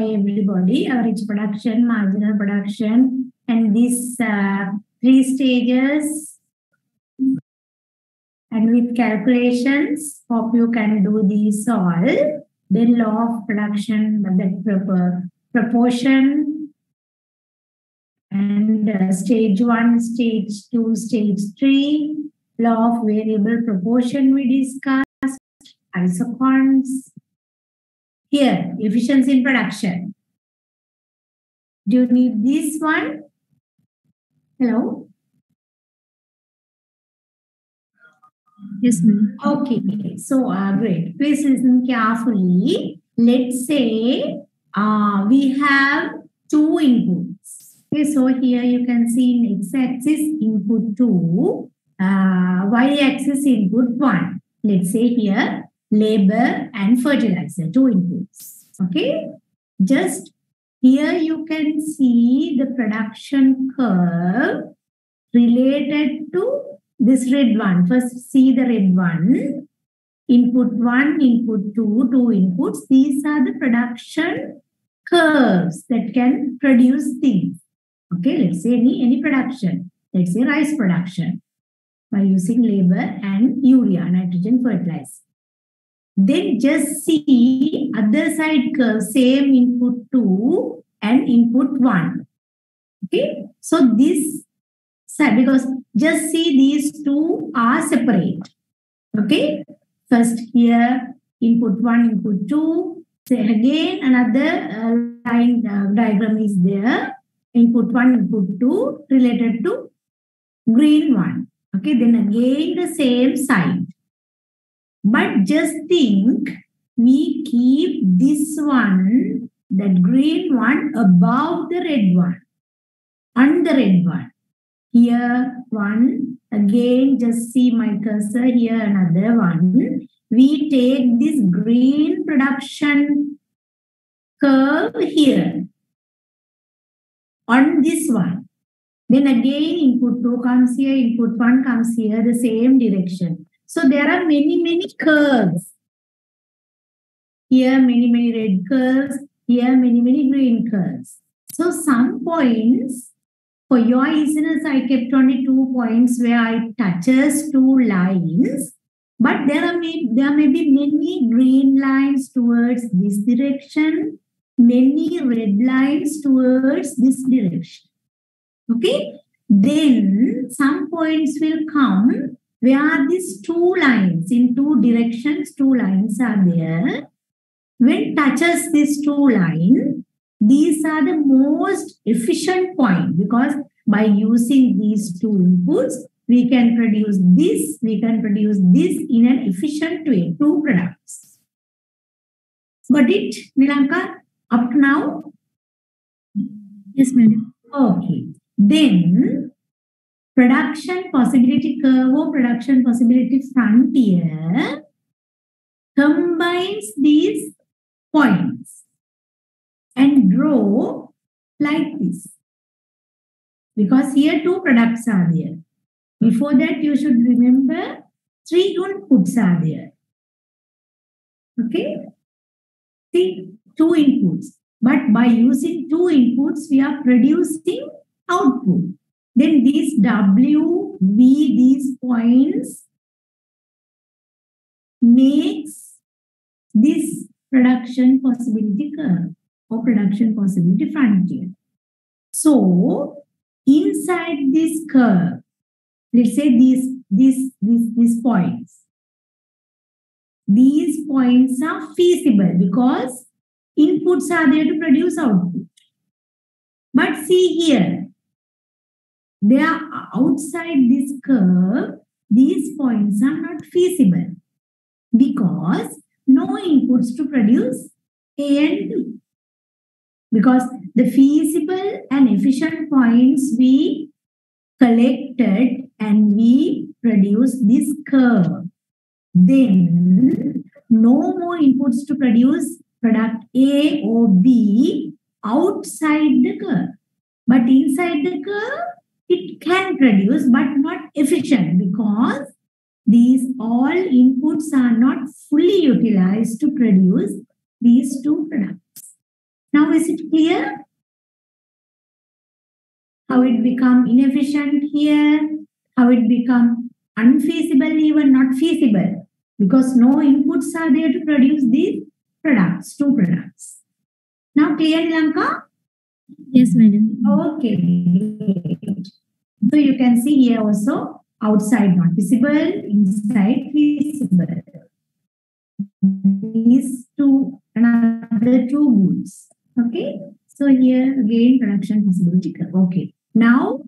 by everybody, average production, marginal production, and these uh, three stages. And with calculations, hope you can do these all. The law of production, the proper proportion, and uh, stage one, stage two, stage three, law of variable proportion we discussed, isochronous. Here, efficiency in production. Do you need this one? Hello? Yes, ma'am. Okay, so uh, great. Please listen carefully. Let's say uh, we have two inputs. Okay, so here you can see in x-axis input 2, uh, y-axis input 1. Let's say here labor and fertilizer, two inputs. Okay, just here you can see the production curve related to this red one. First, see the red one. Input one, input two, two inputs. These are the production curves that can produce things. Okay, let's say any, any production. Let's say rice production by using labor and urea, nitrogen fertilizer. Then just see other side curve, same input two and input one. Okay, so this side, because just see these two are separate. Okay, first here input one, input two. So again another uh, line uh, diagram is there. Input one, input two related to green one. Okay, then again the same side. But just think we keep this one, that green one above the red one, on the red one. Here one, again just see my cursor here another one. We take this green production curve here on this one. Then again input 2 comes here, input 1 comes here, the same direction. So there are many, many curves. Here, many, many red curves. Here, many, many green curves. So some points, for your easiness, I kept only two points where I touches two lines. But there are may, there may be many green lines towards this direction, many red lines towards this direction. Okay? Then some points will come where these two lines in two directions, two lines are there. When touches these two lines, these are the most efficient point because by using these two inputs, we can produce this, we can produce this in an efficient way, two products. Got it, Nilanka? Up to now? Yes, madam. Okay. Then production possibility curve or production possibility frontier combines these points and draw like this. Because here two products are there. Before that, you should remember three inputs are there. Okay? See, two inputs. But by using two inputs, we are producing output. Then these W, V, these points makes this production possibility curve or production possibility frontier. So inside this curve, let's say these, these, these, these points. These points are feasible because inputs are there to produce output. But see here, they are outside this curve, these points are not feasible because no inputs to produce A and B. Because the feasible and efficient points we collected and we produce this curve. Then no more inputs to produce product A or B outside the curve. But inside the curve, it can produce, but not efficient because these all inputs are not fully utilized to produce these two products. Now is it clear? How it become inefficient here, how it become unfeasible, even not feasible, because no inputs are there to produce these products, two products. Now clear, Lanka? Yes, madam. Okay. So you can see here also outside not visible, inside visible. These two another two goods. Okay. So here again production possibility. Okay. Now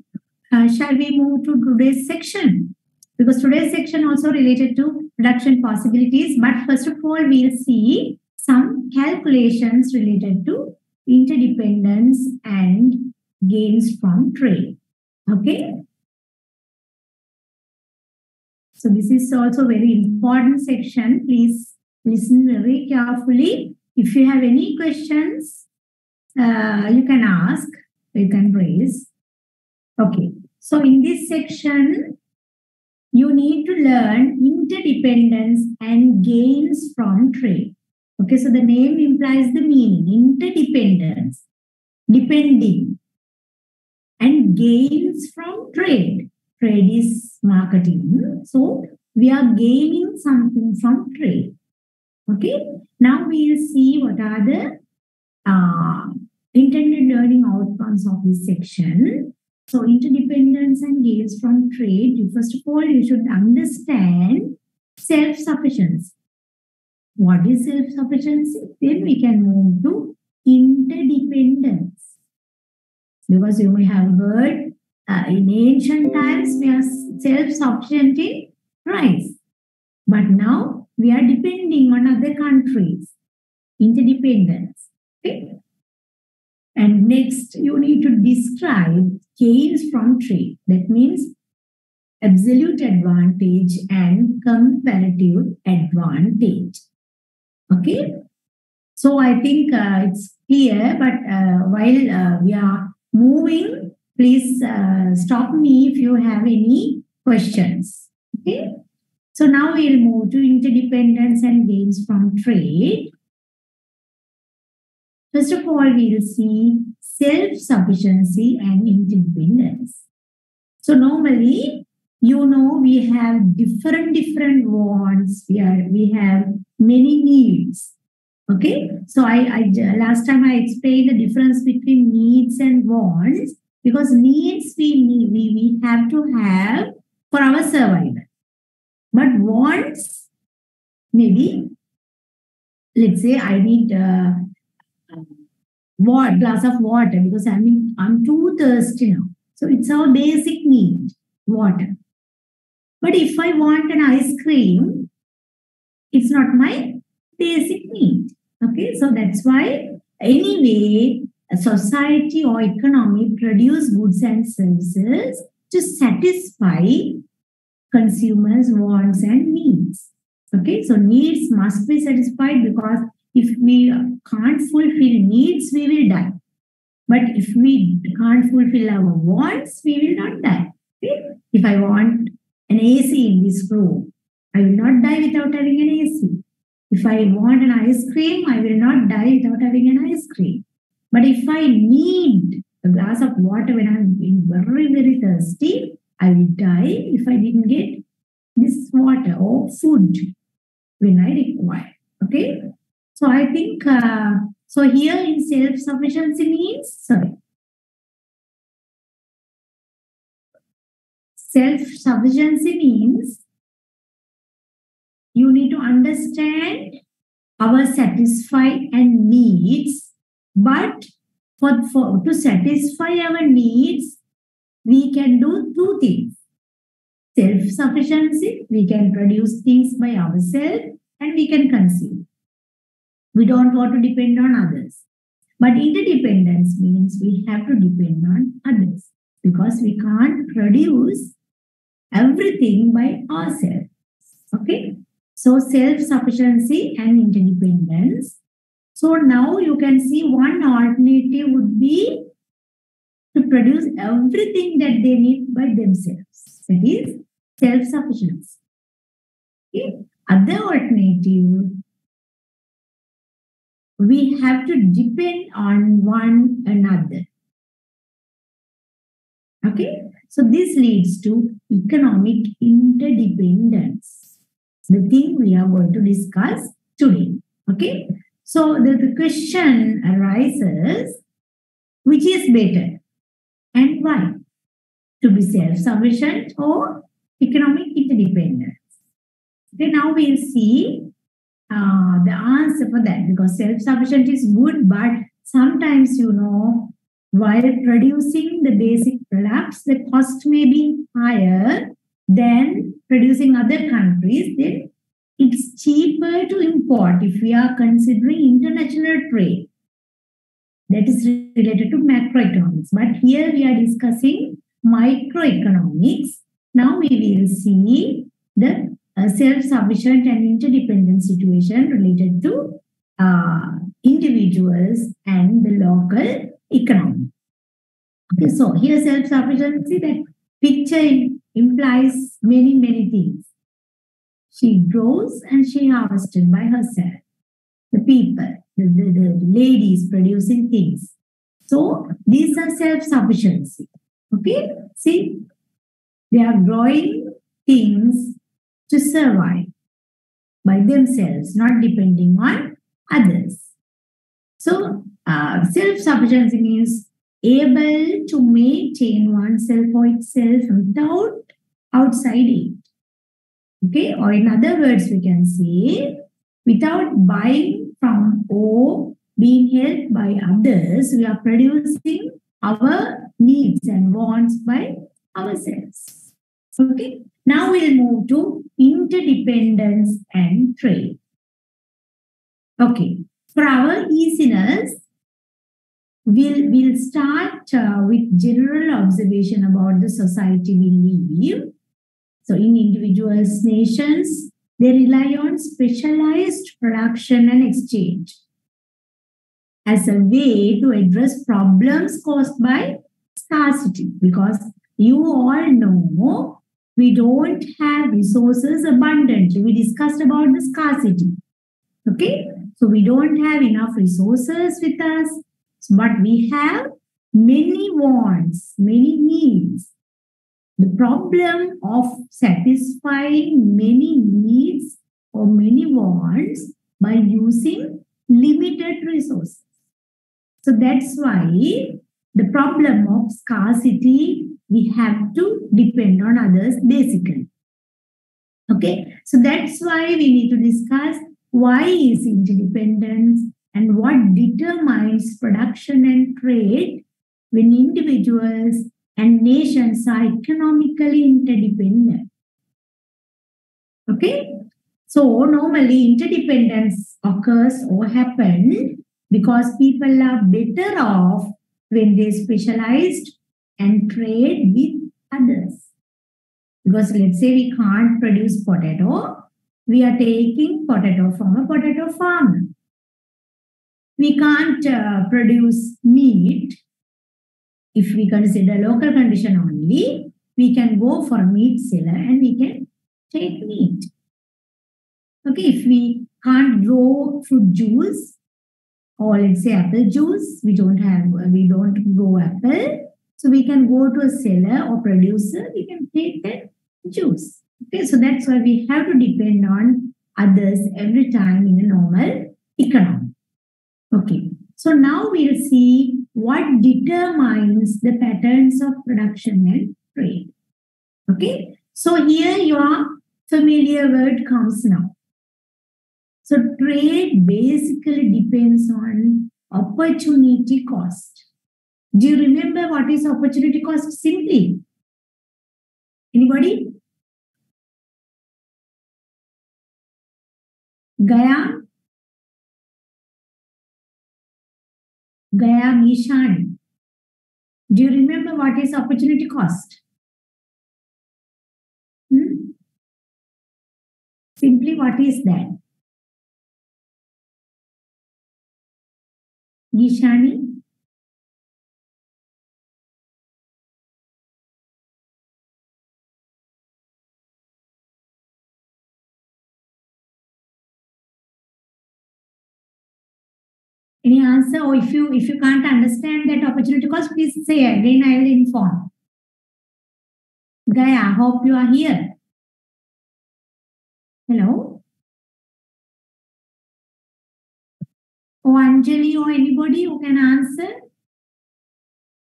uh, shall we move to today's section? Because today's section also related to production possibilities. But first of all, we'll see some calculations related to interdependence and gains from trade. Okay. So this is also very important section. Please listen very carefully. If you have any questions, uh, you can ask, you can raise. Okay. So in this section, you need to learn interdependence and gains from trade. Okay, so the name implies the meaning interdependence, depending, and gains from trade. Trade is marketing. So we are gaining something from trade. Okay, now we will see what are the uh, intended learning outcomes of this section. So interdependence and gains from trade. You- First of all, you should understand self-sufficiency. What is self-sufficiency? Then we can move to interdependence. Because you may have heard uh, in ancient times we are self-sufficient in rice. But now we are depending on other countries. Interdependence. Okay. And next, you need to describe gains from trade. That means absolute advantage and comparative advantage. Okay. So I think uh, it's clear, but uh, while uh, we are moving, please uh, stop me if you have any questions. Okay. So now we'll move to interdependence and gains from trade. First of all, we'll see self-sufficiency and interdependence. So normally, you know, we have different different wants. We are we have many needs. Okay, so I, I last time I explained the difference between needs and wants because needs we need we, we have to have for our survival, but wants maybe let's say I need. Uh, what glass of water because I mean I'm too thirsty now. So it's our basic need, water. But if I want an ice cream, it's not my basic need. Okay, so that's why anyway, a society or economy produce goods and services to satisfy consumers' wants and needs. Okay, so needs must be satisfied because if we can't fulfill needs, we will die. But if we can't fulfill our wants, we will not die. Okay? If I want an AC in this room, I will not die without having an AC. If I want an ice cream, I will not die without having an ice cream. But if I need a glass of water when I'm being very, very thirsty, I will die if I didn't get this water or food when I require. Okay? So I think uh, so here in self-sufficiency means sorry. Self-sufficiency means you need to understand our satisfy and needs, but for, for to satisfy our needs, we can do two things. Self-sufficiency, we can produce things by ourselves and we can consume. We don't want to depend on others. But interdependence means we have to depend on others because we can't produce everything by ourselves. Okay? So self-sufficiency and interdependence. So now you can see one alternative would be to produce everything that they need by themselves. That is self-sufficiency. Okay? Other alternative we have to depend on one another. Okay, so this leads to economic interdependence. The thing we are going to discuss today. Okay, so the, the question arises which is better and why? To be self sufficient or economic interdependence? Okay, now we'll see uh, the answer for that because self sufficient is good, but sometimes, you know, while producing the basic products, the cost may be higher than producing other countries, then it's cheaper to import if we are considering international trade. That is related to macroeconomics. But here we are discussing microeconomics. Now we will see the uh, self-sufficient and interdependent situation related to uh, individuals and the local economy. Okay, so here self-sufficiency, that picture implies many, many things. She grows and she harvested by herself. The people, the, the, the ladies producing things. So these are self-sufficiency. Okay, see, they are growing things to survive by themselves, not depending on others. So uh, self-sufficiency means able to maintain oneself or itself without outside aid. Okay, or in other words, we can say without buying from or being helped by others, we are producing our needs and wants by ourselves. Okay, now we'll move to interdependence and trade. Okay, for our easiness, we'll, we'll start uh, with general observation about the society we live. So in individuals, nations, they rely on specialized production and exchange as a way to address problems caused by scarcity because you all know we don't have resources abundantly. We discussed about the scarcity. Okay, so we don't have enough resources with us, but we have many wants, many needs. The problem of satisfying many needs or many wants by using limited resources. So that's why the problem of scarcity, we have to depend on others basically. Okay, so that's why we need to discuss why is interdependence and what determines production and trade when individuals and nations are economically interdependent. Okay, so normally interdependence occurs or happens because people are better off when they specialized and trade with others. Because let's say we can't produce potato, we are taking potato from a potato farmer. We can't uh, produce meat. If we consider local condition only, we can go for meat seller and we can take meat. Okay, if we can't grow fruit juice, or let's say apple juice, we don't have, we don't grow apple. So we can go to a seller or producer, we can take that juice. Okay, so that's why we have to depend on others every time in a normal economy. Okay, so now we'll see what determines the patterns of production and trade. Okay, so here your familiar word comes now. So trade basically depends on opportunity cost. Do you remember what is opportunity cost simply? Anybody? Gaya? Gaya Mishan. Do you remember what is opportunity cost? Hmm? Simply, what is that? Gishani? Any answer? Or if you if you can't understand that opportunity cost, please say again. I will inform. Gaya, I hope you are here. Hello. Or Anjali or anybody who can answer?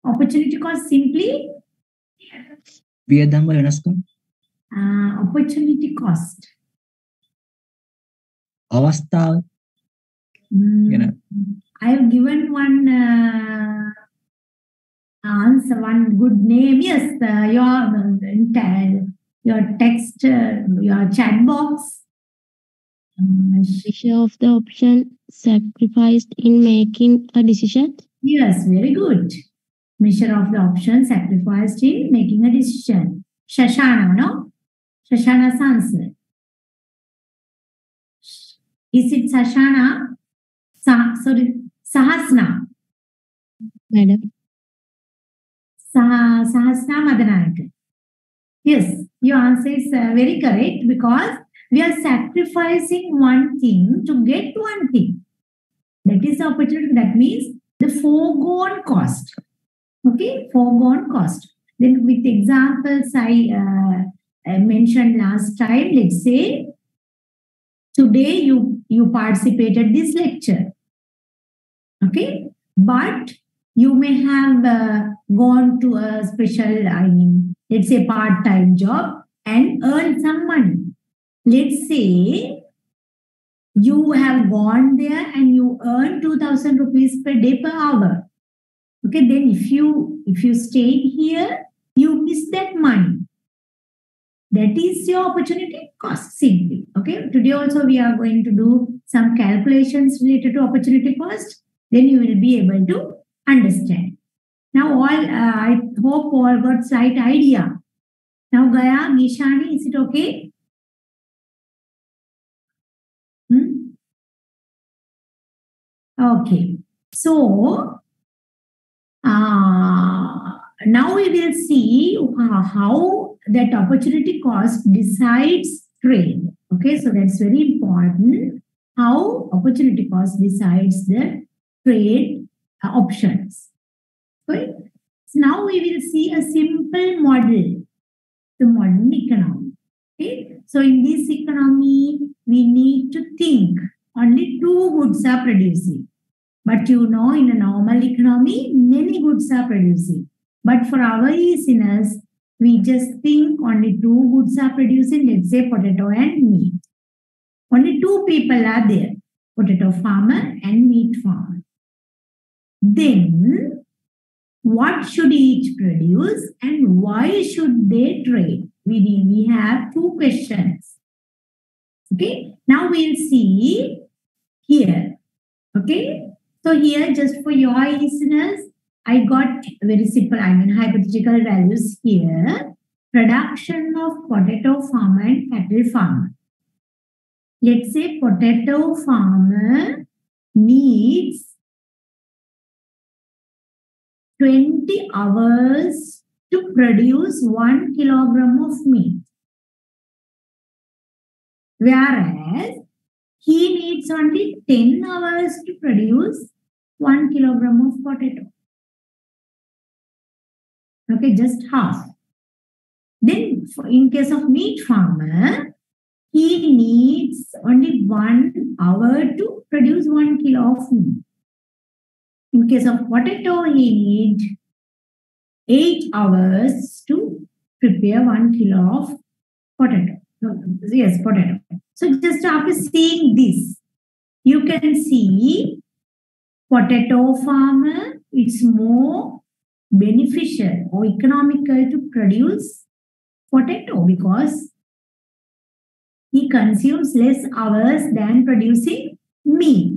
Opportunity cost simply වියදම් වල වෙනස්කම් uh, opportunity cost. අවස්ථාව Mm, You know. I have given one uh, answer, one good name. Yes, uh, your your text, uh, your chat box. Um, Measure of the option sacrificed in making a decision. yes, very good. Measure of the option sacrificed in making a decision. Shashana, no? Shashana's answer. Is it Shashana? Sa- sorry, Sahasna. Madam. Sah- Sahasna Madanayaka. Yes, your answer is uh, very correct because we are sacrificing one thing to get one thing. That is the opportunity. That means the foregone cost. Okay, foregone cost. Then with examples I, uh, I mentioned last time, let's say today you you participated this lecture. Okay, but you may have uh, gone to a special, I mean, let's say part-time job and earn some money. Let's say you have gone there and you earn 2000 rupees per day per hour. Okay, then if you if you stayed here, you miss that money. That is your opportunity cost simply. Okay, today also we are going to do some calculations related to opportunity cost. Then you will be able to understand. Now, all uh, I hope all got slight idea. Now, Gaya, Gishani, is it okay? Hmm? Okay. So, uh, now we will see how, how that opportunity cost decides trade. Okay, so that's very important. How opportunity cost decides the trade options. Right? So now we will see a simple model, the modern economy. Okay, so in this economy, we need to think only two goods are producing. But you know, in a normal economy, many goods are producing. But for our listeners, we just think only two goods are producing, let's say potato and meat. Only two people are there, potato farmer and meat farmer. Then, what should each produce and why should they trade? We, we have two questions. Okay, now we'll see here. Okay, so here just for your listeners, I got very simple, I mean hypothetical values here. Production of potato farmer and cattle farmer. Let's say potato farmer needs 20 hours to produce one kilogram of meat. Whereas he needs only 10 hours to produce one kilogram of potato. Okay, just half. Then, in case of meat farmer, he needs only one hour to produce one kilo of meat. In case of potato, he need eight hours to prepare one kilo of potato. Yes, potato. So just after seeing this, you can see potato farmer, it's more beneficial or economical to produce potato because he consumes less hours than producing meat.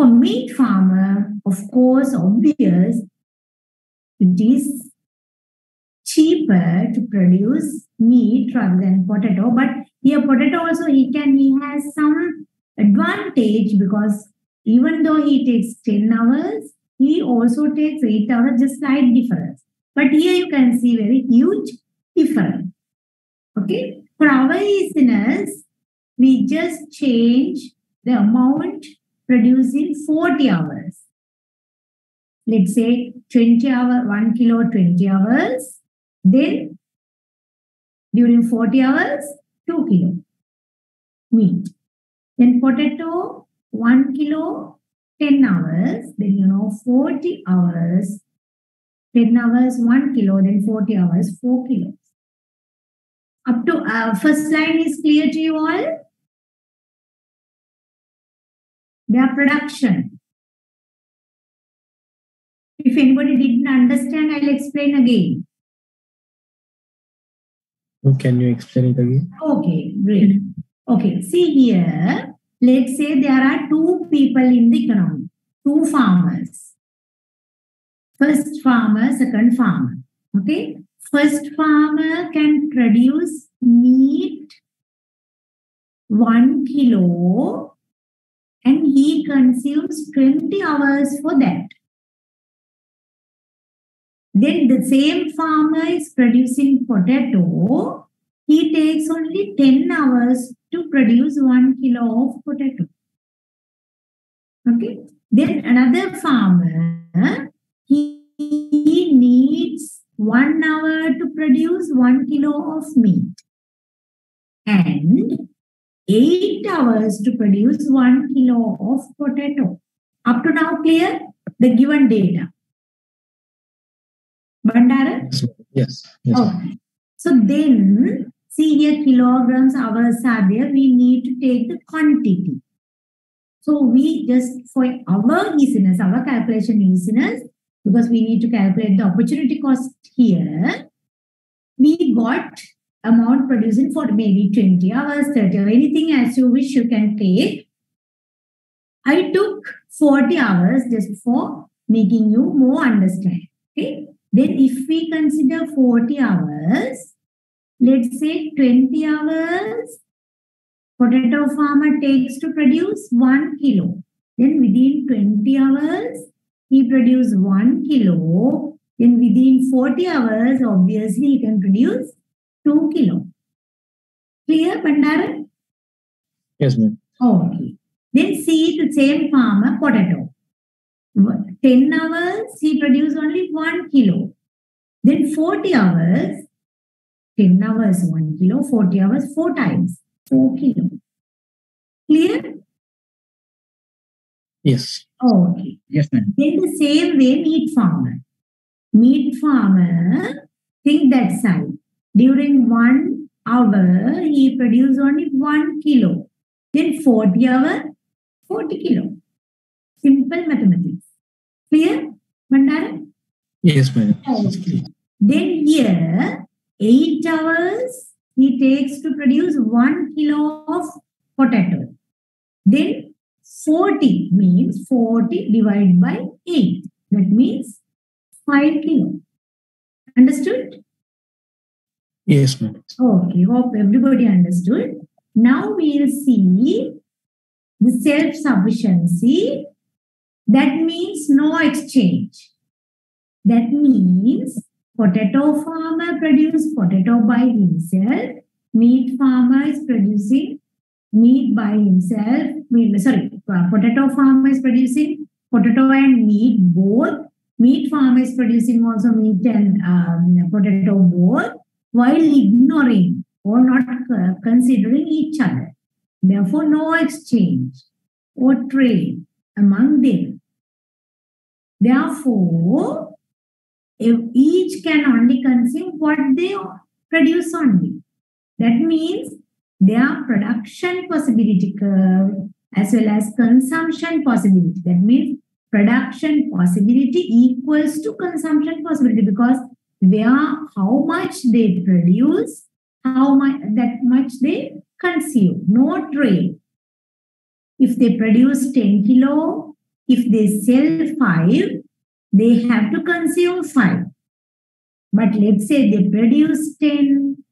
For meat farmer, of course, obvious, it is cheaper to produce meat rather than potato. But here, potato also he can he has some advantage because even though he takes 10 hours, he also takes 8 hours, just slight difference. But here you can see very huge difference. Okay. For our listeners, we just change the amount producing 40 hours. Let's say 20 hour, 1 kilo, 20 hours. Then during 40 hours, 2 kilo meat. Then potato, 1 kilo, 10 hours. Then you know 40 hours, 10 hours, 1 kilo, then 40 hours, 4 kilos. Up to uh, first line is clear to you all? Their production. If anybody didn't understand, I'll explain again. Oh, can you explain it again? Okay, great. Okay, see here, let's say there are two people in the economy, two farmers. First farmer, second farmer. Okay, first farmer can produce meat one kilo and he consumes 20 hours for that. Then the same farmer is producing potato. He takes only 10 hours to produce one kilo of potato. Okay. Then another farmer, he, he needs one hour to produce one kilo of meat and eight hours to produce one kilo of potato. Up to now, clear the given data. Bandara? Yes. Yes. yes. Okay. So then, see here, kilograms, hours are there. We need to take the quantity. So we just, for our easiness, our calculation easiness, because we need to calculate the opportunity cost here, we got amount producing for maybe 20 hours, 30 or anything as you wish you can take. I took 40 hours just for making you more understand. Okay. Then if we consider 40 hours, let's say 20 hours, potato farmer takes to produce 1 kilo. Then within 20 hours, he produce 1 kilo. Then within 40 hours, obviously he can produce 2 kilo. Clear, Bandara? Yes, ma'am. Okay. Then see the same farmer, potato. 10 hours, he produce only 1 kilo. Then 40 hours, 10 hours, 1 kilo, 40 hours, 4 times, 4 kilo. Clear? Yes. Okay. Yes, ma'am. Then the same way, meat farmer. Meat farmer, think that side. During one hour, he produce only 1 kilo. Then 40 hour, 40 kilo. Simple mathematics. Clear, Mandara? Yes, madam. Okay. Then here, 8 hours, he takes to produce 1 kilo of potato. Then 40 means 40 divided by 8. That means 5 kilo. Understood? Yes, madam. Okay, hope everybody understood. Now we'll see the self-sufficiency. That means no exchange. That means potato farmer produce potato by himself. Meat farmer is producing meat by himself. Sorry, uh, potato farmer is producing potato and meat both. Meat farmer is producing also meat and um, potato both while ignoring or not considering each other. Therefore, no exchange or trade among them. Therefore, if each can only consume what they produce only. That means their production possibility curve as well as consumption possibility. That means production possibility equals to consumption possibility because where how much they produce, how much that much they consume. No trade. If they produce 10 kilo, if they sell 5, they have to consume 5. But let's say they produce 10,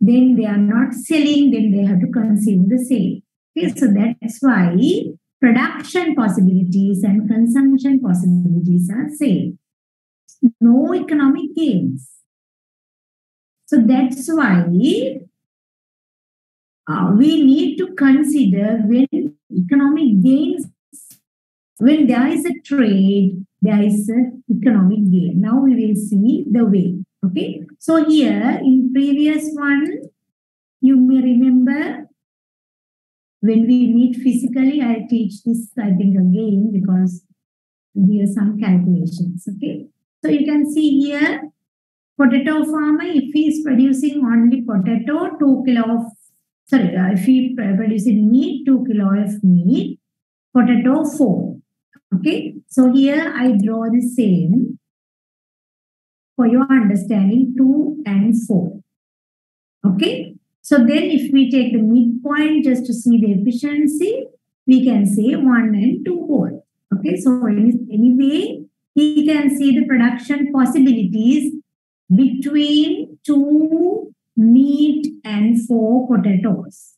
then they are not selling, then they have to consume the same. Okay, so that's why production possibilities and consumption possibilities are same. No economic gains. So that's why uh, we need to consider when economic gains when there is a trade, there is an economic gain. Now we will see the way. Okay. So here in previous one, you may remember when we meet physically, I'll teach this, I think, again because here are some calculations. Okay. So you can see here, potato farmer, if he is producing only potato, two kilo of, sorry, uh, if he pr- producing meat, two kilo of meat, potato, four. Okay. So here I draw the same for your understanding, two and four. Okay. So then if we take the midpoint just to see the efficiency, we can say one and two both. Okay. So any, anyway, he can see the production possibilities between two meat and four potatoes.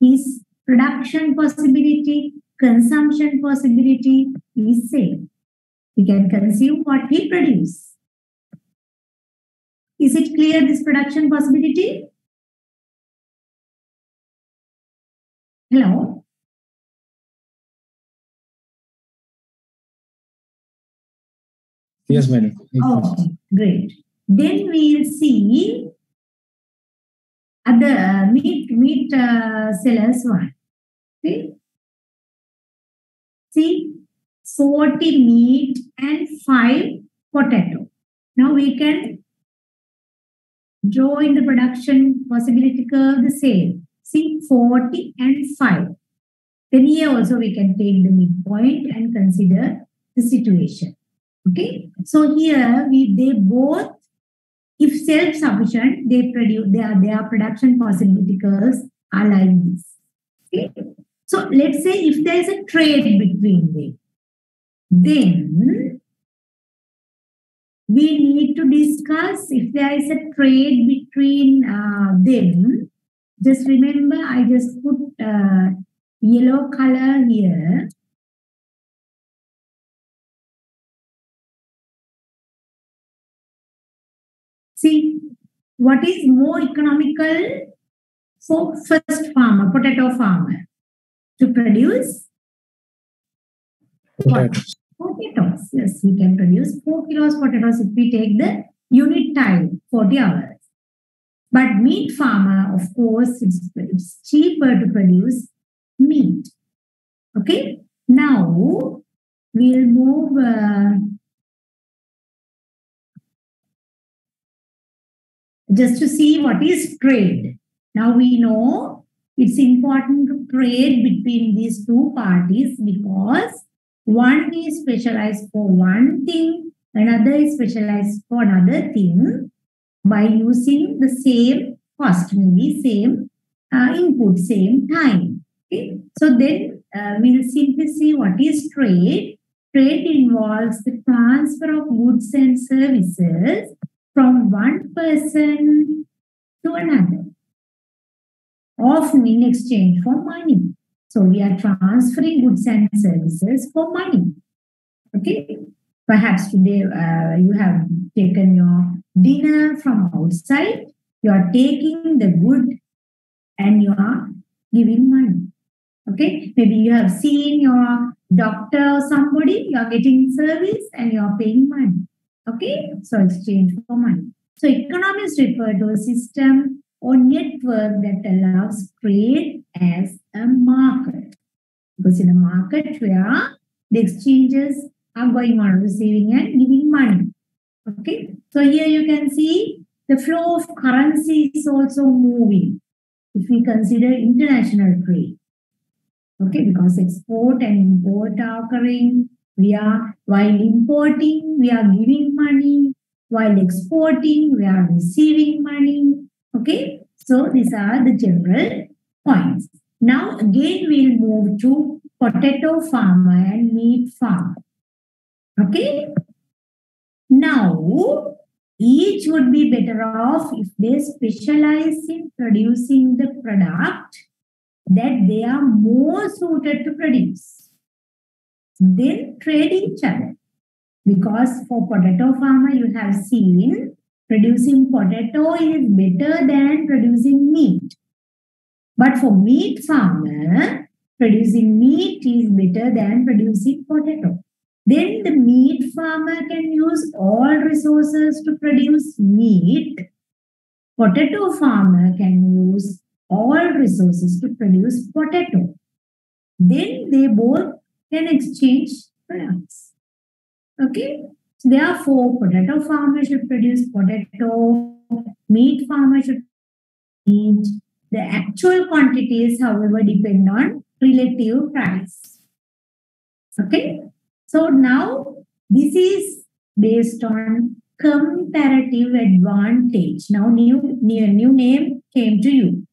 His production possibility, consumption possibility is same. He can consume what he produce. Is it clear this production possibility? Hello? Yes, madam. Oh, okay, great. Then we'll see other uh, meat meat uh, sellers one. Okay. See, 40 meat and 5 potato. Now we can draw in the production possibility curve the same. See, 40 and 5. Then here also we can take the midpoint and consider the situation. Okay, so here we they both, if self-sufficient, they produce their their production possibility curves are like this. Okay, so let's say if there is a trade between them, then we need to discuss if there is a trade between uh, them. Just remember, I just put uh, yellow color here. See, what is more economical for first farmer, potato farmer, to produce Potatoes. potatoes. Yes, we can produce 4 kilos potatoes if we take the unit time, 40 hours. But meat farmer, of course, it's, it's cheaper to produce meat. Okay, now we'll move. Uh, just to see what is trade. Now we know it's important to trade between these two parties because one is specialized for one thing, another is specialized for another thing by using the same cost, maybe same uh, input, same time. Okay, so then uh, we'll simply see what is trade. Trade involves the transfer of goods and services from one person to another, often in exchange for money. So we are transferring goods and services for money. Okay. Perhaps today uh, you have taken your dinner from outside. You are taking the good and you are giving money. Okay. Maybe you have seen your doctor or somebody, you are getting service and you are paying money. Okay. So exchange for money. So economists refer to a system or network that allows trade as a market. Because in a market where the exchanges are going on, receiving and giving money. Okay, so here you can see the flow of currency is also moving if we consider international trade. Okay, because export and import are occurring. We are, while importing, we are giving money. While exporting, we are receiving money. Okay, so these are the general points. Now again we'll move to potato farmer and meat farmer. Okay. Now each would be better off if they specialize in producing the product that they are more suited to produce. Then trade each other. Because for potato farmer, you have seen producing potato is better than producing meat. But for meat farmer, producing meat is better than producing potato. Then the meat farmer can use all resources to produce meat. Potato farmer can use all resources to produce potato. Then they both can exchange products. Okay. So therefore, potato farmer should produce potato, meat farmer should meat. The actual quantities, however, depend on relative price. Okay. So now this is based on comparative advantage. Now new, new, new name came to you.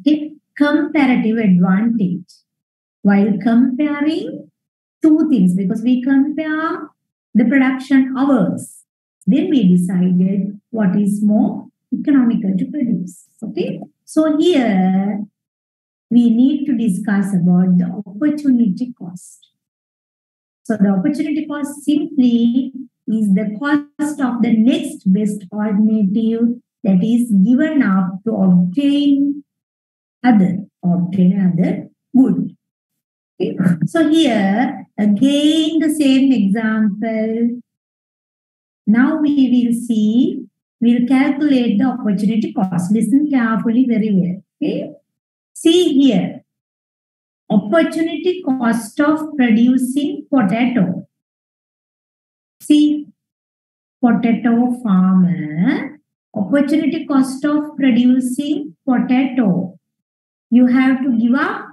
Okay. Comparative advantage. While comparing two things, because we compare the production hours, then we decided what is more economical to produce. Okay. So here we need to discuss about the opportunity cost. So the opportunity cost simply is the cost of the next best alternative that is given up to obtain other obtain other good. So here again the same example. Now we will see, we'll calculate the opportunity cost. Listen carefully very well. Okay. See here, opportunity cost of producing potato. See, potato farmer, opportunity cost of producing potato. You have to give up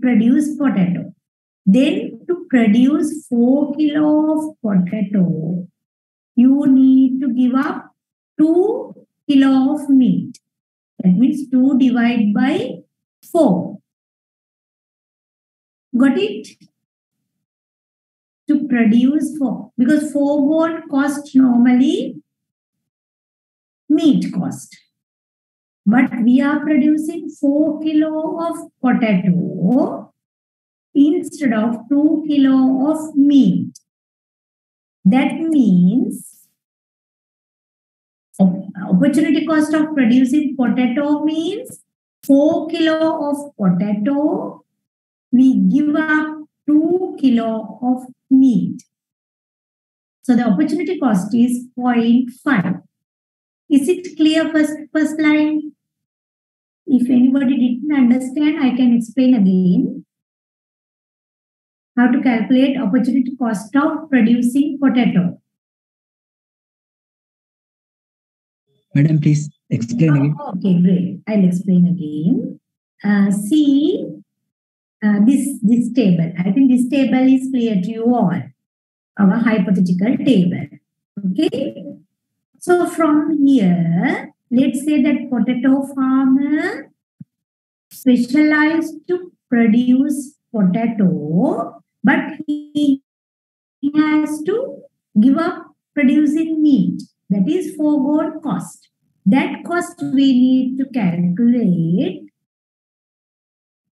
produce potato. Then to produce 4 kilo of potato, you need to give up 2 kilo of meat. That means 2 divided by 4. Got it? To produce 4. Because 4 won't cost normally meat cost. But we are producing 4 kilo of potato instead of 2 kilo of meat. That means opportunity cost of producing potato means 4 kilo of potato, we give up 2 kilo of meat. So the opportunity cost is 0.5. Is it clear first, first line? If anybody didn't understand, I can explain again how to calculate opportunity cost of producing potato. Madam, please explain again. Okay, great. I'll explain again. Uh, see uh, this this table. I think this table is clear to you all. Our hypothetical table. Okay. So from here, let's say that potato farmer specialized to produce potato, but he has to give up producing meat. That is foregone cost. That cost we need to calculate.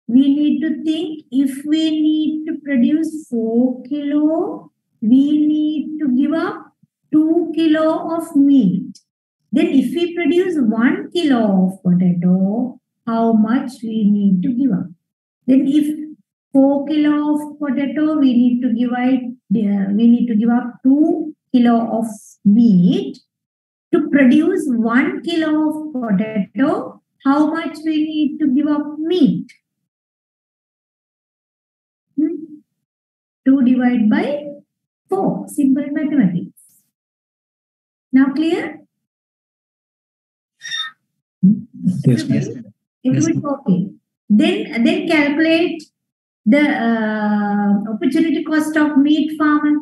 We need to think if we need to produce 4 kilo, we need to give up 2 kilo of meat. Then if we produce 1 kilo of potato, how much we need to give up? Then if 4 kilo of potato, we need to give out, uh, we need to give up 2 kilo of meat. To produce 1 kilo of potato, how much we need to give up meat? Hmm? 2 divided by 4. Simple mathematics. Now clear? Yes, Yes. Will okay. Then, then calculate the uh, opportunity cost of meat farmer.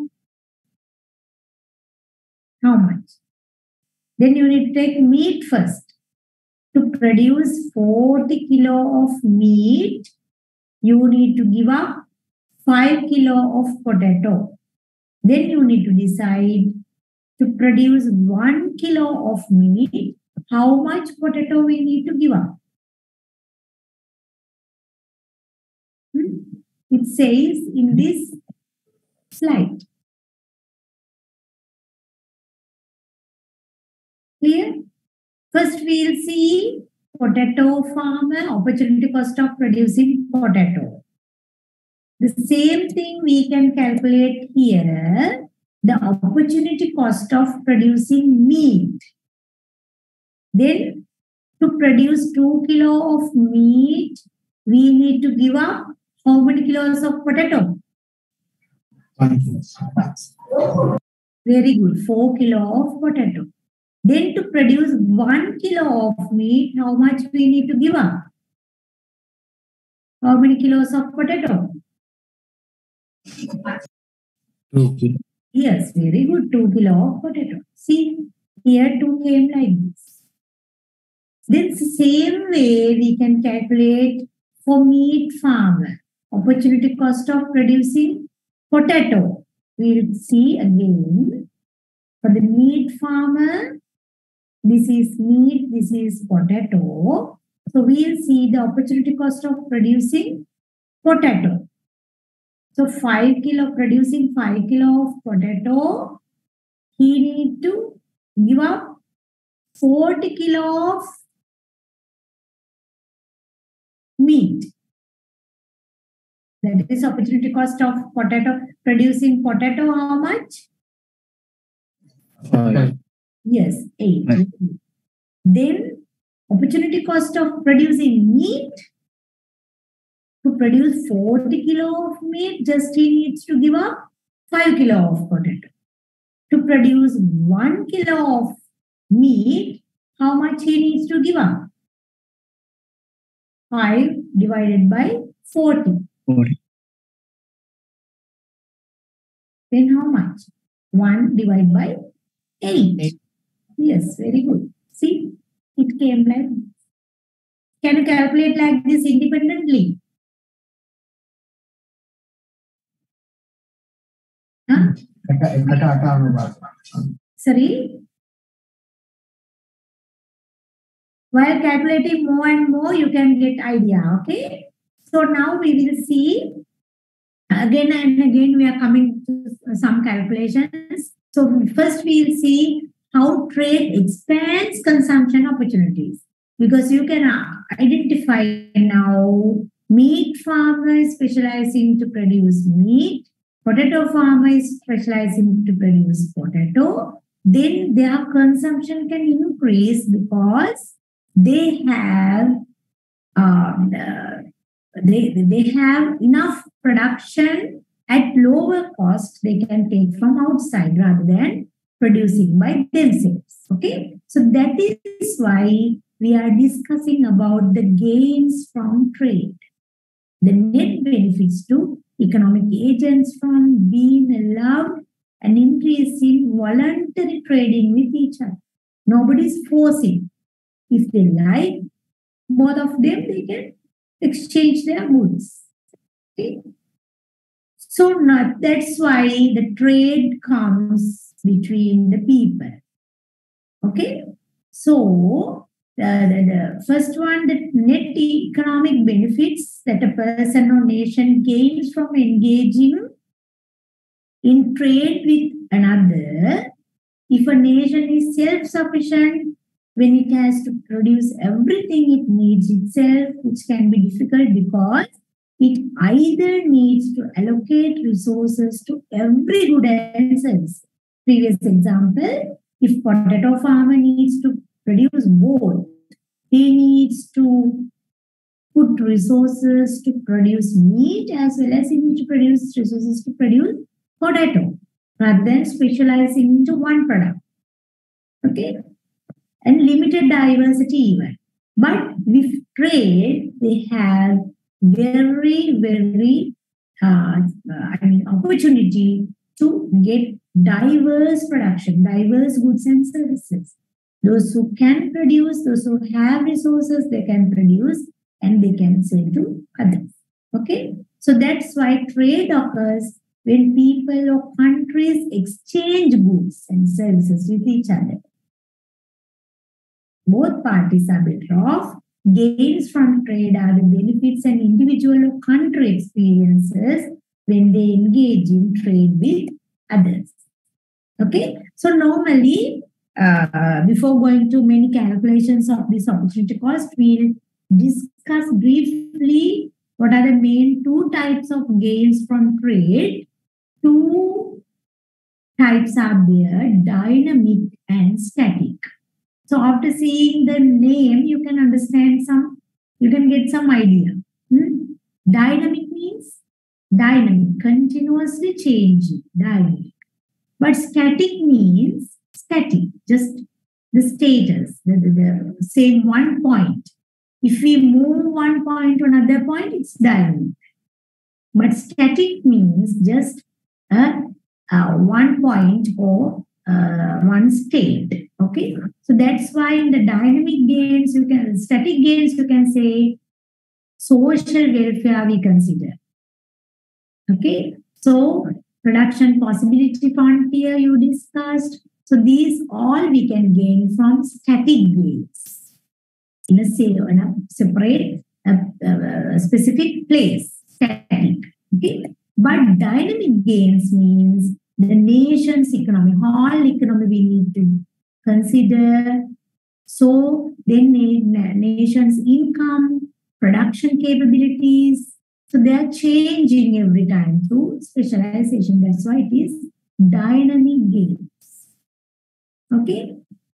How much? Then you need to take meat first. To produce 40 kilo of meat, you need to give up 5 kilo of potato. Then you need to decide to produce 1 kilo of meat, how much potato we need to give up. Hmm? It says in this slide. Clear? First we'll see potato farmer, opportunity cost of producing potato. The same thing we can calculate here, the opportunity cost of producing meat. Then to produce 2 kilo of meat, we need to give up how many kilos of potato? Very good, 4 kilo of potato. Then to produce 1 kilo of meat, how much we need to give up? How many kilos of potato? Okay. Yes, very good. 2 kilo of potato. See, here 2 came like this. Then same way we can calculate for meat farmer. Opportunity cost of producing potato. We'll see again. For the meat farmer, this is meat, this is potato. So we'll see the opportunity cost of producing potato. So 5 kilo, producing 5 kilo of potato, he need to give up 40 kilo of meat. That is opportunity cost of potato, producing potato how much? Five. Yes, 8. Right. Then opportunity cost of producing meat, to produce 40 kilo of meat, just he needs to give up 5 kilo of potato. To produce 1 kilo of meat, how much he needs to give up? 5 divided by 40. Forty. Then how much? 1 divided by 8. Eight. Yes, very good. See, it came like this. Can you calculate like this independently? Sorry? While calculating more and more, you can get idea, okay? So now we will see again and again we are coming to some calculations. So first we'll see how trade expands consumption opportunities because you can uh, identify now meat farmers specializing to produce meat, potato farmers specializing to produce potato, then their consumption can increase because they have um, they, they have enough production at lower cost they can take from outside rather than producing by themselves. Okay? So that is why we are discussing about the gains from trade. The net benefits to economic agents from being allowed an increase in voluntary trading with each other nobody is forcing if they like both of them they can exchange their goods okay so not, that's why the trade comes between the people. Okay. So the, the, first one, the net economic benefits that a person or nation gains from engaging in trade with another. If a nation is self-sufficient, when it has to produce everything it needs itself, which can be difficult because it either needs to allocate resources to every good and service. Previous example, if potato farmer needs to produce both, he needs to put resources to produce meat as well as he needs to produce resources to produce potato rather than specializing into one product. Okay? And limited diversity even. But with trade, they have very, very, uh, I mean, opportunity to get diverse production, diverse goods and services. Those who can produce, those who have resources, they can produce and they can sell to others. Okay, so that's why trade occurs when people or countries exchange goods and services with each other. Both parties are better off gains from trade are the benefits an individual or country experiences when they engage in trade with others. Okay, so normally uh, before going to many calculations of this opportunity cost, we'll discuss briefly what are the main two types of gains from trade. Two types are there, dynamic and static. So after seeing the name, you can understand some, you can get some idea. Hmm? Dynamic means dynamic, continuously changing, dynamic. But static means static, just the status, the, the, the same one point. If we move one point to another point, it's dynamic. But static means just a, a one point or uh, one state. Okay, so that's why in the dynamic gains, you can static gains, you can say social welfare we consider. Okay, so production possibility frontier you discussed. So these all we can gain from static gains in a, in a separate, uh, uh, specific place, static. Okay, but dynamic gains means the nation's economy, whole economy we need to consider. So then na- nation's income, production capabilities. So they are changing every time through specialization. That's why it is dynamic gains. Okay.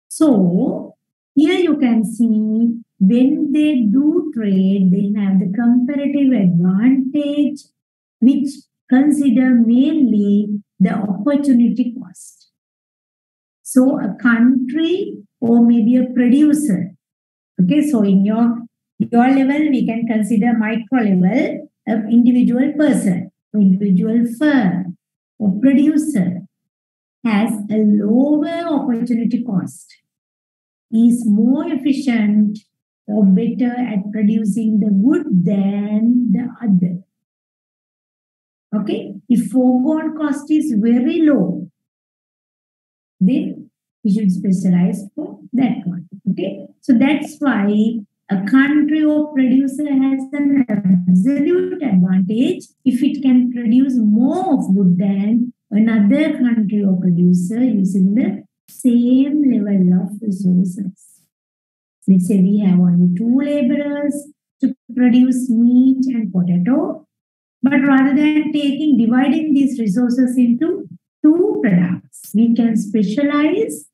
So here you can see when they do trade, they have the comparative advantage, which consider mainly the opportunity cost. So a country or maybe a producer. Okay, so in your your level, we can consider micro level of individual person, individual firm, or producer has a lower opportunity cost, is more efficient or better at producing the good than the other. Okay, if foregone cost is very low, then we should specialize for that one. Okay, so that's why a country or producer has an absolute advantage if it can produce more of good than another country or producer using the same level of resources. Let's say we have only two laborers to produce meat and potato, but rather than taking dividing these resources into two products, we can specialize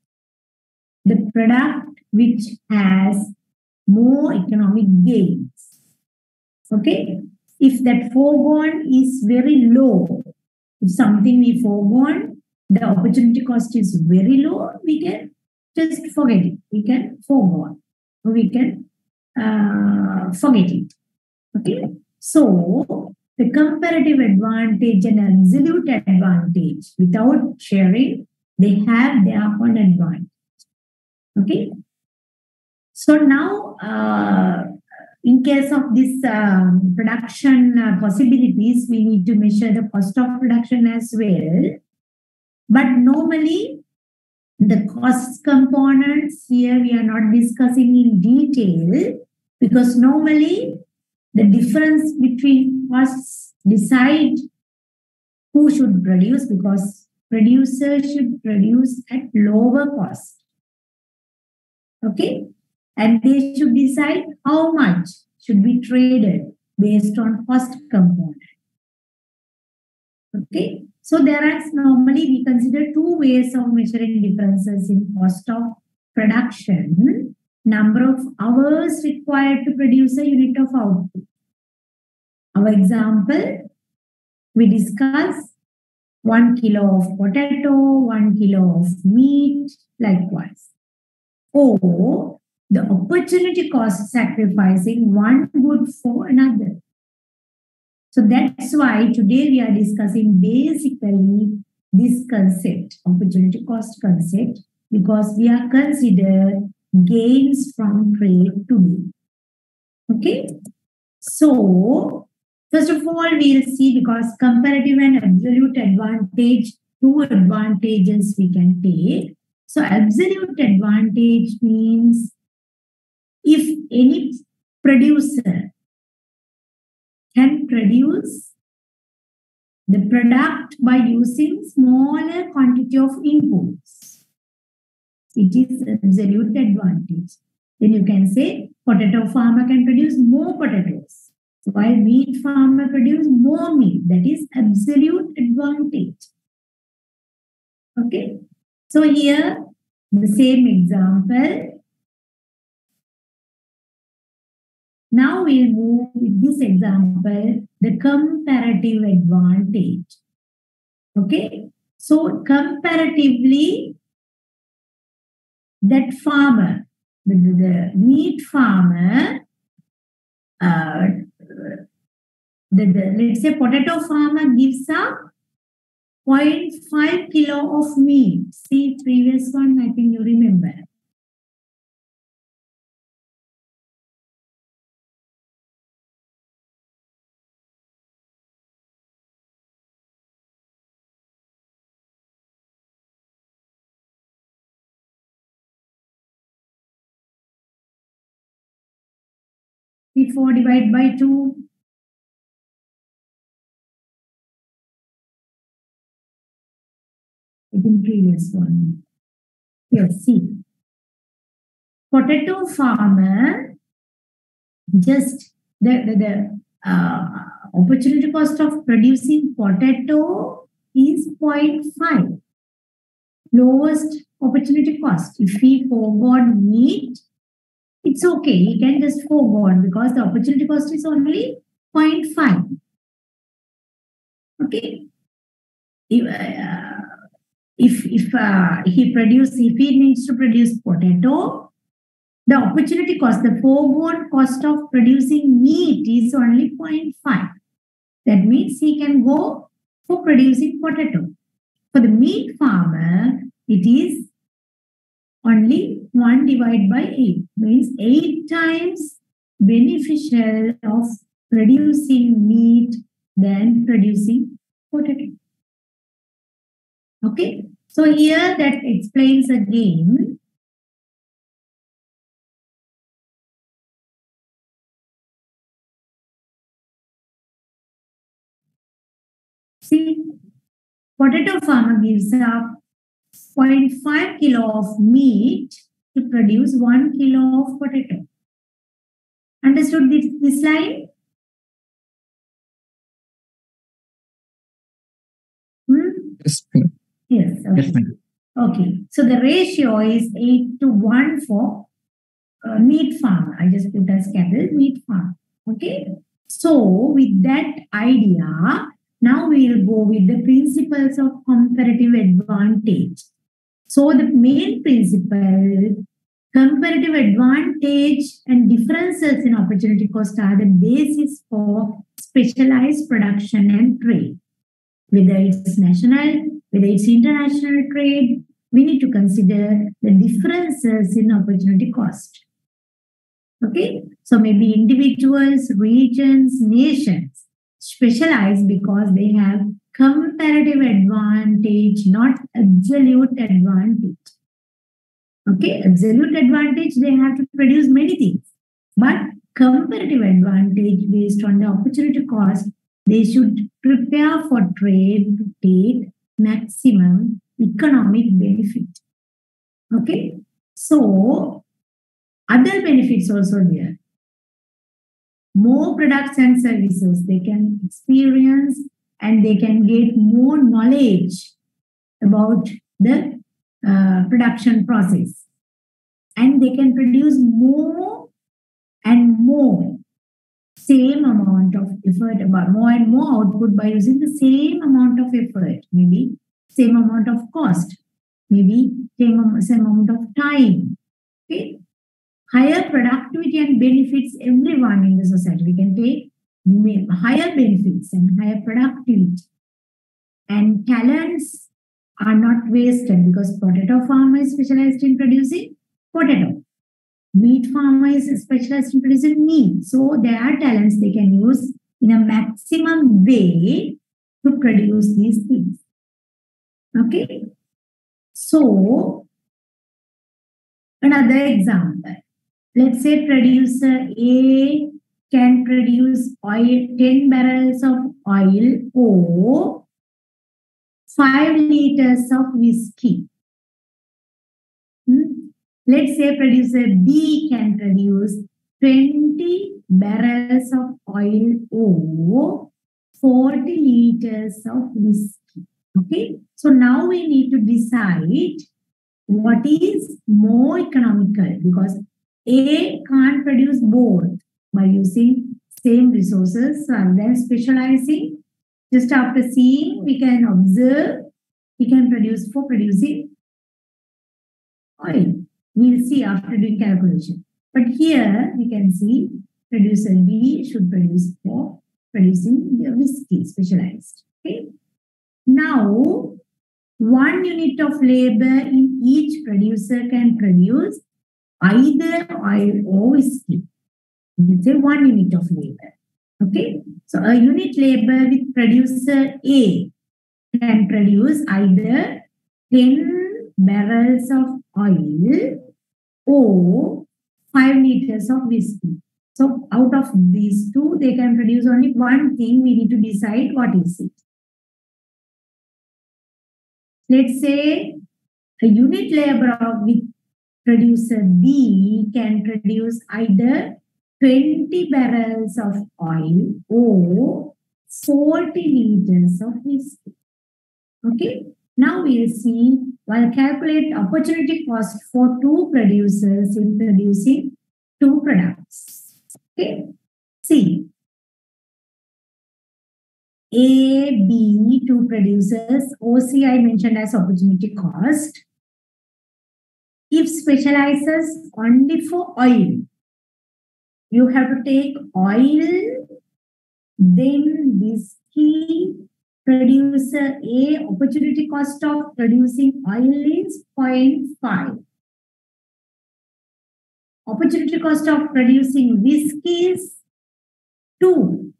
the product which has more economic gains. Okay, if that foregone is very low, if something we foregone, the opportunity cost is very low, we can just forget it. We can foregone. We can uh, forget it. Okay, so the comparative advantage and absolute advantage without sharing, they have their own advantage. Okay. So now, uh, in case of this um, production uh, possibilities, we need to measure the cost of production as well. But normally, the cost components here we are not discussing in detail because normally the difference between costs decide who should produce because producers should produce at lower cost okay and they should decide how much should be traded based on cost component. Okay? So there are normally we consider two ways of measuring differences in cost of production. Number of hours required to produce a unit of output. Our example we discuss one kilo of potato one kilo of meat likewise. Or the opportunity cost sacrificing one good for another. So that's why today we are discussing basically this concept, opportunity cost concept, because we are considered gains from trade today. Okay, so first of all, we'll see because comparative and absolute advantage, two advantages we can take. So absolute advantage means if any producer can produce the product by using smaller quantity of inputs. It is absolute advantage. Then you can say potato farmer can produce more potatoes, while wheat farmer produce more meat. That is absolute advantage. Okay. So here the same example. Now we'll move with this example, the comparative advantage. Okay. So comparatively, that farmer, the, the, meat farmer, uh, the, the, let's say potato farmer gives up 0.5 kilo of meat. See previous one, I think you remember. C4 divided by 2. I think previous one. Yes, see. Potato farmer just the, the, the uh, opportunity cost of producing potato is 0.5. Lowest opportunity cost. If he forgot meat, it's okay. He can just forward because the opportunity cost is only 0.5. Okay. If, uh, if, if uh, he produce, if he needs to produce potato, the opportunity cost, the foregone cost of producing meat is only 0.5. That means he can go for producing potato. For the meat farmer, it is only 1 divided by 8 means 8 times beneficial of producing meat than producing potato. Okay, so here that explains again. See, potato farmer gives up 0.5 kilo of meat to produce 1 kilo of potato. Understood this, this line? Hmm? Yes. Yes. Okay. Yes. Okay. So the ratio is 8 to 1 for uh, meat farm. I just put as cattle meat farm. Okay. So with that idea, now we'll go with the principles of comparative advantage. So the main principle, comparative advantage and differences in opportunity cost are the basis for specialized production and trade. Whether it's national, whether it's international trade, we need to consider the differences in opportunity cost. Okay, so maybe individuals, regions, nations specialize because they have comparative advantage, not absolute advantage. Okay, absolute advantage, they have to produce many things, but comparative advantage based on the opportunity cost, they should prepare for trade to take maximum economic benefit. Okay, so other benefits also there. More products and services they can experience and they can get more knowledge about the uh, production process. And they can produce more and more same amount of effort, about more and more output by using the same amount of effort, maybe same amount of cost, maybe same, same amount of time. Okay. Higher productivity and benefits everyone in the society. We can take higher benefits and higher productivity. And talents are not wasted because potato farmer is specialized in producing potato. Meat farmer is specialized in producing meat. So there are talents they can use in a maximum way to produce these things. Okay. So another example. Let's say producer A can produce oil 10 barrels of oil or 5 liters of whiskey. Hmm? let's say producer B can produce 20 barrels of oil or 40 liters of whiskey. Okay, so now we need to decide what is more economical because A can't produce both by using same resources rather than specializing. Just after seeing, we can observe, we can produce for producing oil. We'll see after doing calculation. But here we can see producer B should produce for producing the whiskey specialized. Okay. Now, one unit of labor in each producer can produce either oil or whiskey. You say one unit of labor. Okay. So a unit labor with producer A can produce either 10 barrels of oil or 5 liters of whiskey. So out of these two, they can produce only one thing. We need to decide what is it. Let's say a unit labor with producer B can produce either 20 barrels of oil or 40 liters of whiskey. Okay. Now we'll see, while calculate opportunity cost for two producers in producing two products. Okay. See. A, B, two producers, OCI mentioned as opportunity cost. If specializes only for oil, you have to take oil, then whiskey, producer A, opportunity cost of producing oil is 0.5. Opportunity cost of producing whiskey is 2.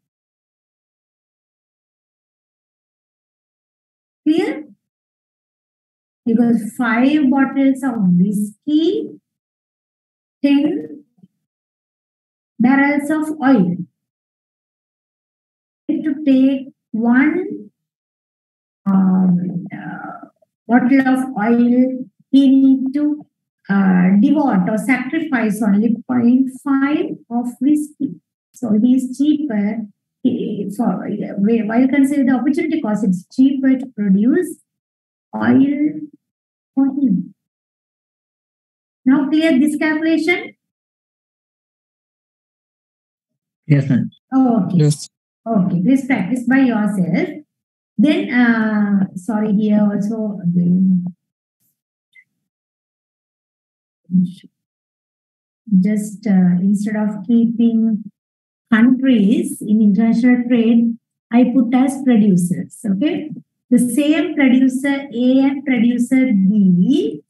Clear? Because 5 bottles of whiskey, 10 barrels of oil. To take one um, uh, bottle of oil, he need to uh, devote or sacrifice only 0.5 of whiskey. So he is cheaper. He, for while you consider the opportunity cost, it's cheaper to produce oil for him. Now clear this calculation? Yes, ma'am. Oh, okay. Yes. Okay, please practice by yourself. Then, uh, sorry, here also again. Just uh, instead of keeping countries in international trade, I put as producers. Okay, the same producer A and producer B.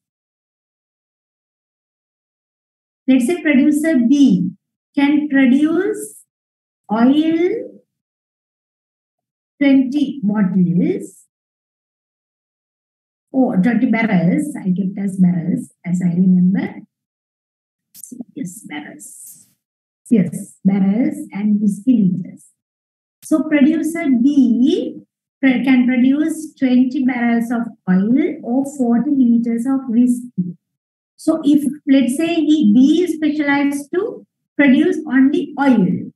Let's say producer B can produce oil 20 bottles or 20 barrels. I kept as barrels as I remember. Yes, barrels. Yes, barrels and whiskey liters. So producer B can produce 20 barrels of oil or 40 liters of whiskey. So if let's say he B is specialized to produce only oil,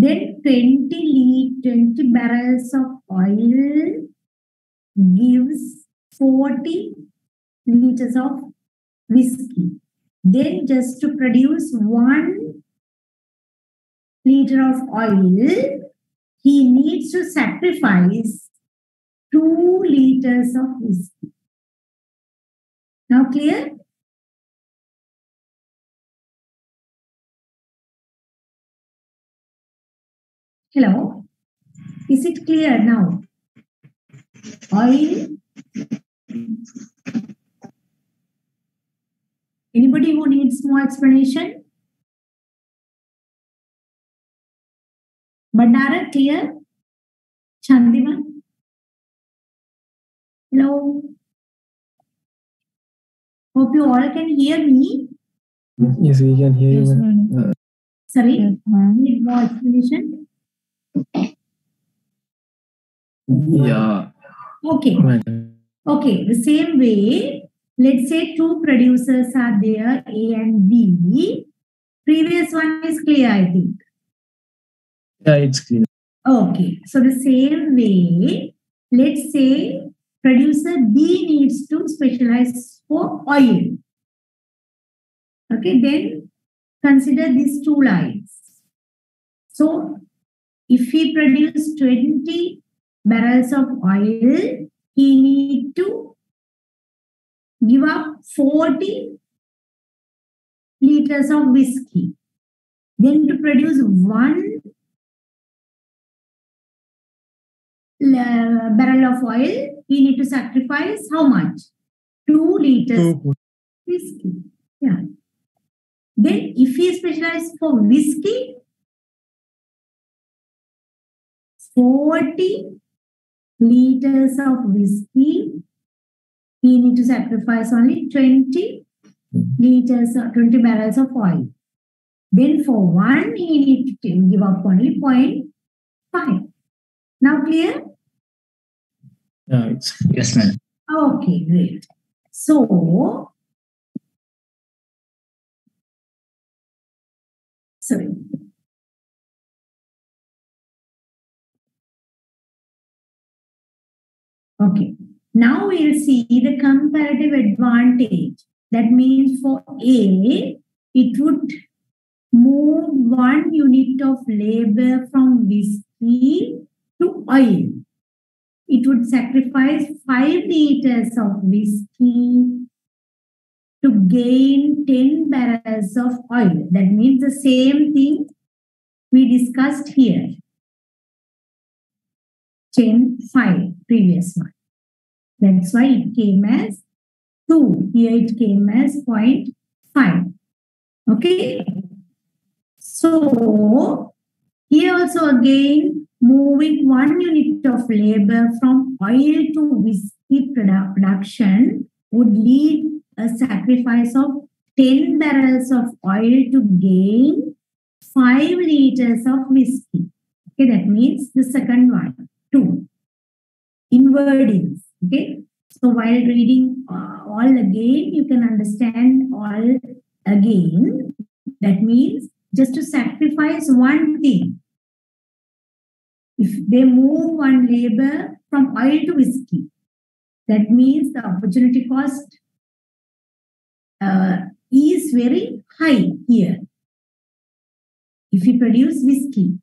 then 20 lit 20 barrels of oil gives 40 liters of whiskey. Then just to produce one liter of oil, he needs to sacrifice two liters of whiskey. Now clear? Hello? Is it clear now? Oil. Anybody who needs more explanation? Bandara, clear? Chandima? Hello? Hope you all can hear me. Yes, we can hear Yes, you. Sorry, Yes, need more explanation? Yeah. Okay. Okay, the same way, let's say two producers are there, A and B. Previous one is clear, I think. Yeah, it's clear. Okay, so the same way, let's say producer B needs to specialize for oil. Okay, then consider these two lines. So if he produce 20 barrels of oil, he need to give up 40 liters of whiskey. Then to produce one uh, barrel of oil, he need to sacrifice how much? Two liters whiskey. Yeah. Then if he specialized for whiskey, 40 liters of whiskey, he need to sacrifice only 20 liters or 20 barrels of oil. Then for one, he need to give up only 0.5. Now clear? It's Yes, madam. Okay, great. So, sorry. Okay, now we'll see the comparative advantage. That means for A, it would move one unit of labor from whiskey to oil it would sacrifice 5 liters of whiskey to gain 10 barrels of oil. That means the same thing we discussed here. 10, 5, previous one. That's why it came as 2. Here it came as 0.5. Okay. So, here also again, moving one unit of labor from oil to whiskey produ- production would lead a sacrifice of 10 barrels of oil to gain 5 liters of whiskey. Okay, that means the second one, 2. Inwardings. Okay, so while reading uh, all again, you can understand all again. That means just to sacrifice one thing if they move one labor from oil to whiskey, that means the opportunity cost uh, is very high here. If you produce whiskey,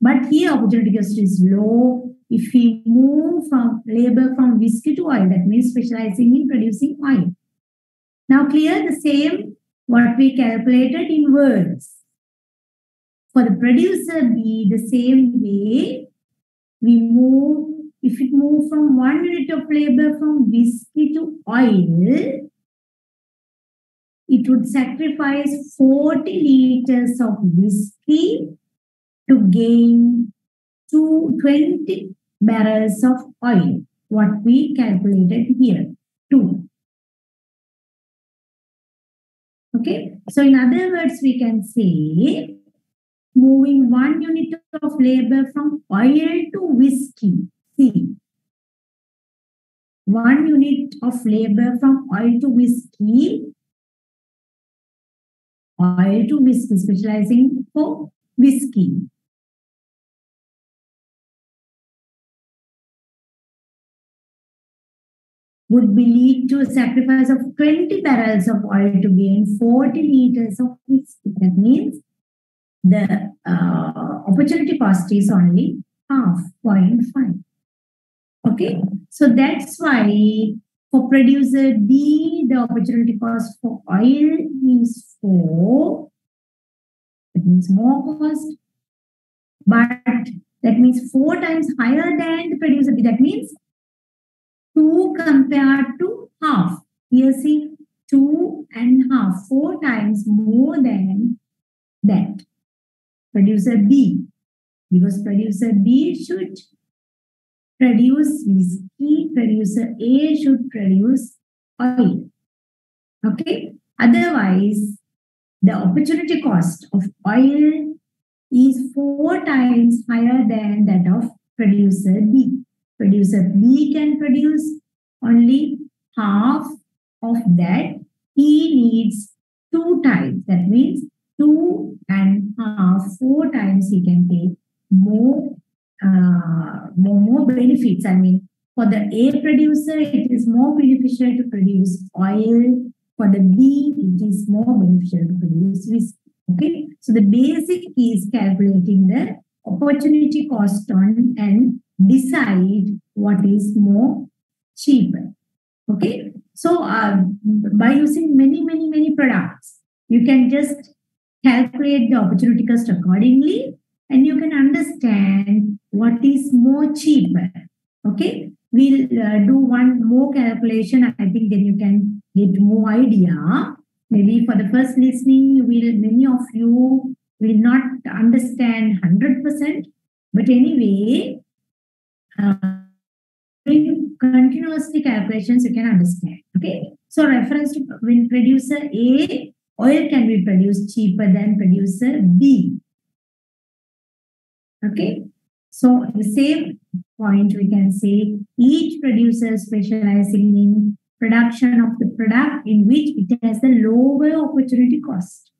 but here opportunity cost is low. If we move from labor from whiskey to oil, that means specializing in producing oil. Now clear the same what we calculated in words. For the producer B, the same way, we move, if it move from one unit of labor from whiskey to oil, it would sacrifice 40 liters of whiskey to gain two, 20 barrels of oil, what we calculated here, two. Okay, so in other words, we can say moving one unit of labor from oil to whiskey. See, one unit of labor from oil to whiskey, oil to whiskey, specializing for whiskey. Would be lead to a sacrifice of 20 barrels of oil to gain 40 liters of whiskey. That means the uh, opportunity cost is only half 0.5. Okay, so that's why for producer D, the opportunity cost for oil is 4. That means more cost. But that means 4 times higher than the producer B. That means 2 compared to half. Here see, 2 and half, 4 times more than that producer B because producer B should produce whiskey, producer A should produce oil. Okay, otherwise, the opportunity cost of oil is four times higher than that of producer B. Producer B can produce only half of that, he needs two times. That means two and half, four times he can take more, uh, more, more benefits. I mean, for the A producer, it is more beneficial to produce oil. For the B, it is more beneficial to produce whiskey. Okay, so the basic is calculating the opportunity cost on and decide what is more cheaper. Okay, so uh, by using many, many, many products, you can just calculate the opportunity cost accordingly and you can understand what is more cheaper. Okay, we'll uh, do one more calculation. I think then you can get more idea. Maybe for the first listening, you will many of you will not understand 100%. But anyway, uh, continuously calculations, you can understand. Okay. So reference to when producer A, oil can be produced cheaper than producer B. Okay. So the same point we can say each producer specializing in production of the product in which it has the lower opportunity cost.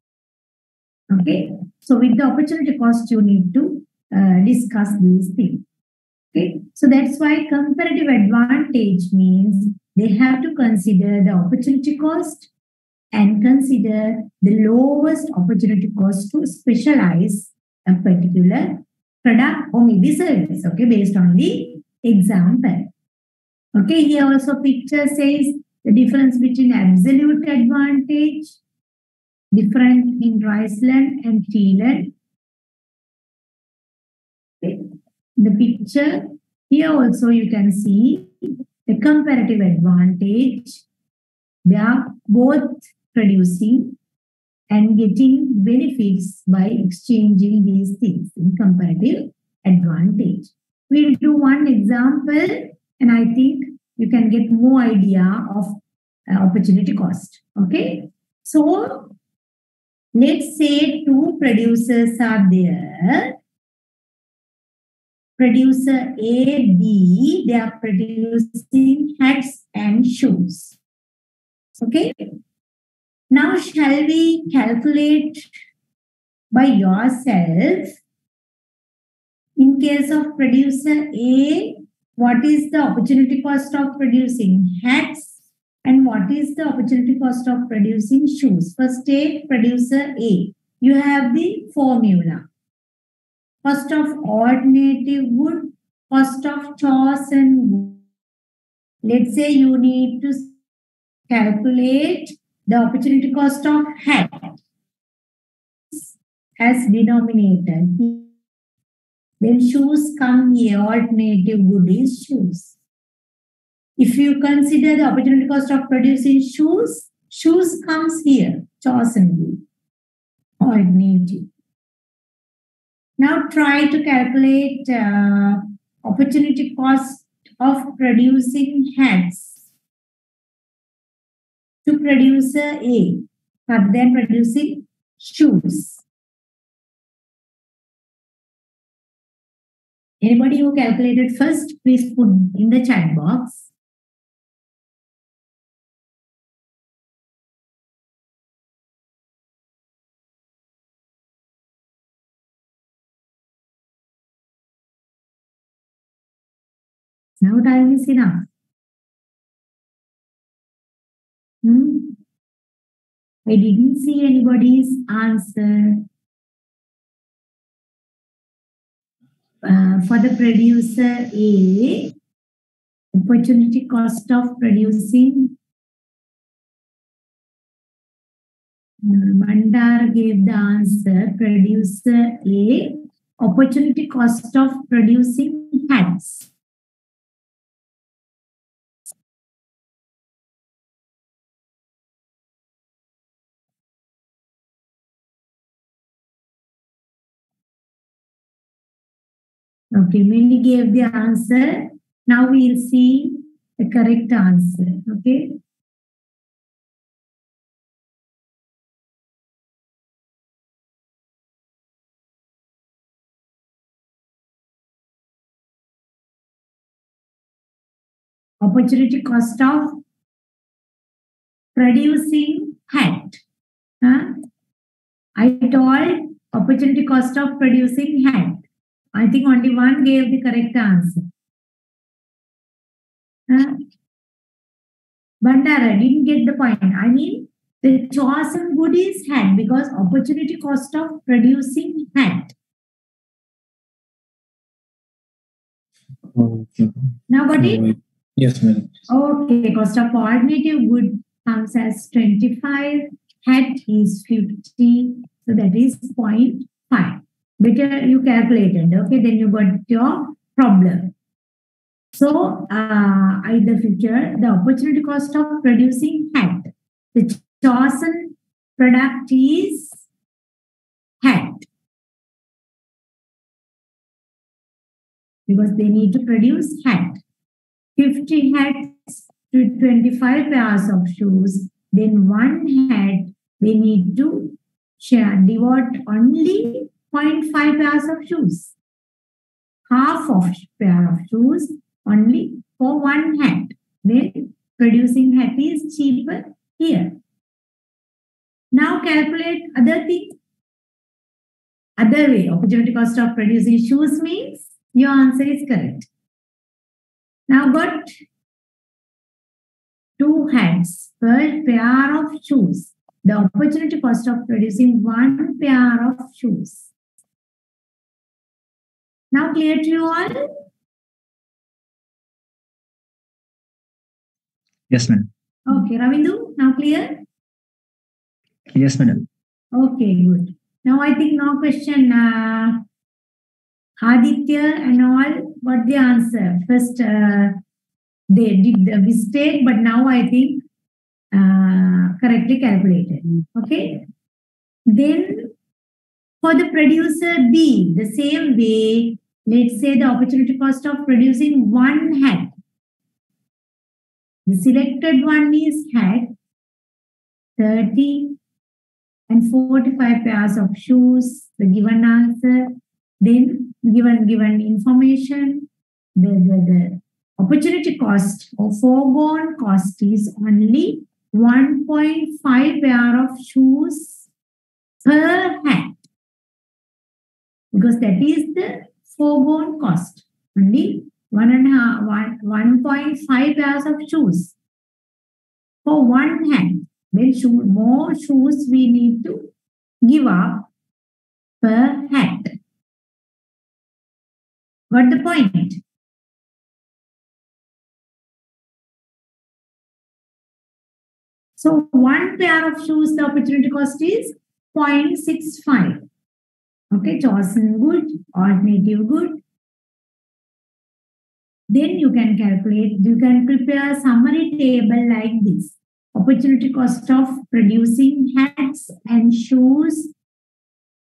Okay. So with the opportunity cost, you need to uh, discuss these things. Okay. So that's why comparative advantage means they have to consider the opportunity cost and consider the lowest opportunity cost to specialize a particular product or maybe service. Okay. Based on the example. Okay. Here also picture says the difference between absolute advantage different in Riceland and Teeland. The picture here also you can see the comparative advantage. They are both producing and getting benefits by exchanging these things in comparative advantage. We'll do one example and I think you can get more idea of uh, opportunity cost. Okay. So let's say two producers are there. Producer A, B, they are producing hats and shoes. Okay. Now, shall we calculate by yourself? In case of producer A, what is the opportunity cost of producing hats what is the opportunity cost of producing shoes? First, take producer A. You have the formula. Cost of alternative wood, cost of chosen wood. Let's say you need to calculate the opportunity cost of hat as denominator. When shoes come here, alternative wood is shoes. If you consider the opportunity cost of producing shoes, shoes comes here, chosen wood, alternative. Now try to calculate uh, opportunity cost of producing hats to producer A, rather than producing shoes. Anybody who calculated first, please put in the chat box. Now time is enough. Hmm? I didn't see anybody's answer. Uh, for the producer A, opportunity cost of producing. Uh, Mandar gave the answer. Producer A, opportunity cost of producing hats. Okay, Millie gave the answer. Now we'll see the correct answer. Okay. Opportunity cost of producing hat. Huh? I told opportunity cost of producing hat. I think only one gave the correct answer. Huh? Bandara didn't get the point. I mean, the chosen good is hat because opportunity cost of producing hat. Okay. Now got it? Yes, madam. Okay, cost of alternative good comes as 25, hat is 50, so that is 0.5. Better you calculated, okay, then you got your problem. So, uh, in the future, the opportunity cost of producing hat, the chosen product is hat. Because they need to produce hat. 50 hats to 25 pairs of shoes, then one hat they need to share, devote only 0.5 pairs of shoes. Half of pair of shoes only for one hat. Then producing hat is cheaper here. Now calculate other thing. Other way, opportunity cost of producing shoes means your answer is correct. Now got two hats per pair of shoes. The opportunity cost of producing one pair of shoes. Now clear to you all? Yes, madam. Okay, Ravindu, now clear? Yes, madam. Okay, good. Now I think no question. Uh, Aditya and all, what the answer? First, uh, they did the mistake, but now I think uh, correctly calculated. Okay. Then for the producer B, the same way, let's say the opportunity cost of producing one hat. The selected one is hat, 30 and 45 pairs of shoes, the given answer, then given given information, the, the, the opportunity cost or foregone cost is only 1.5 pair of shoes per hat. Because that is the foregone cost. Only one and half, one, 1.5 pairs of shoes for one hat. Then shoe, more shoes we need to give up per hat. Got the point? So one pair of shoes, the opportunity cost is 0.65. Okay, hmm. chosen good, alternative good. Then you can calculate, you can prepare a summary table like this. Opportunity cost of producing hats and shoes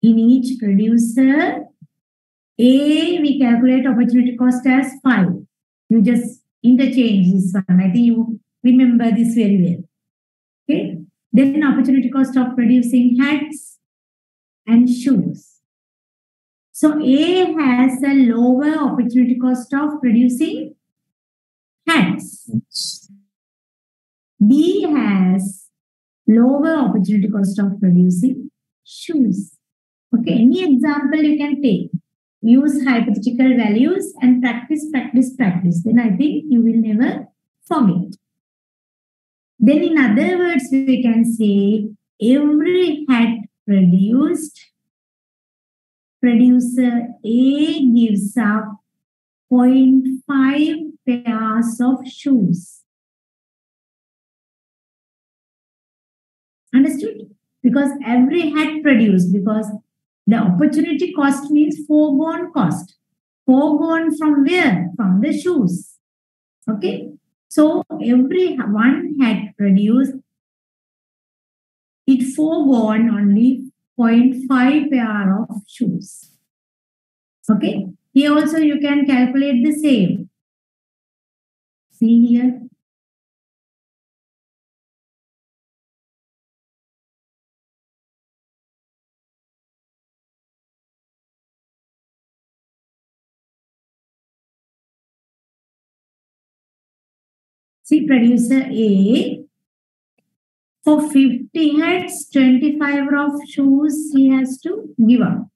in each producer. A, we calculate opportunity cost as 5. You just interchange this one. I think you remember this very well. Okay. Then opportunity cost of producing hats and shoes. So A has a lower opportunity cost of producing hats. B has lower opportunity cost of producing shoes. Okay, any example you can take. Use hypothetical values and practice, practice, practice. Then I think you will never forget. Then in other words, we can say every hat produced, producer A gives up 0.5 pairs of shoes. Understood? Because every hat produced, because the opportunity cost means foregone cost. Foregone from where? From the shoes. Okay. So every one hat produced, it foregone only 0.5 pair of shoes. Okay. Here also you can calculate the same. See here. See, producer A For 50 heads, 25 of shoes he has to give up.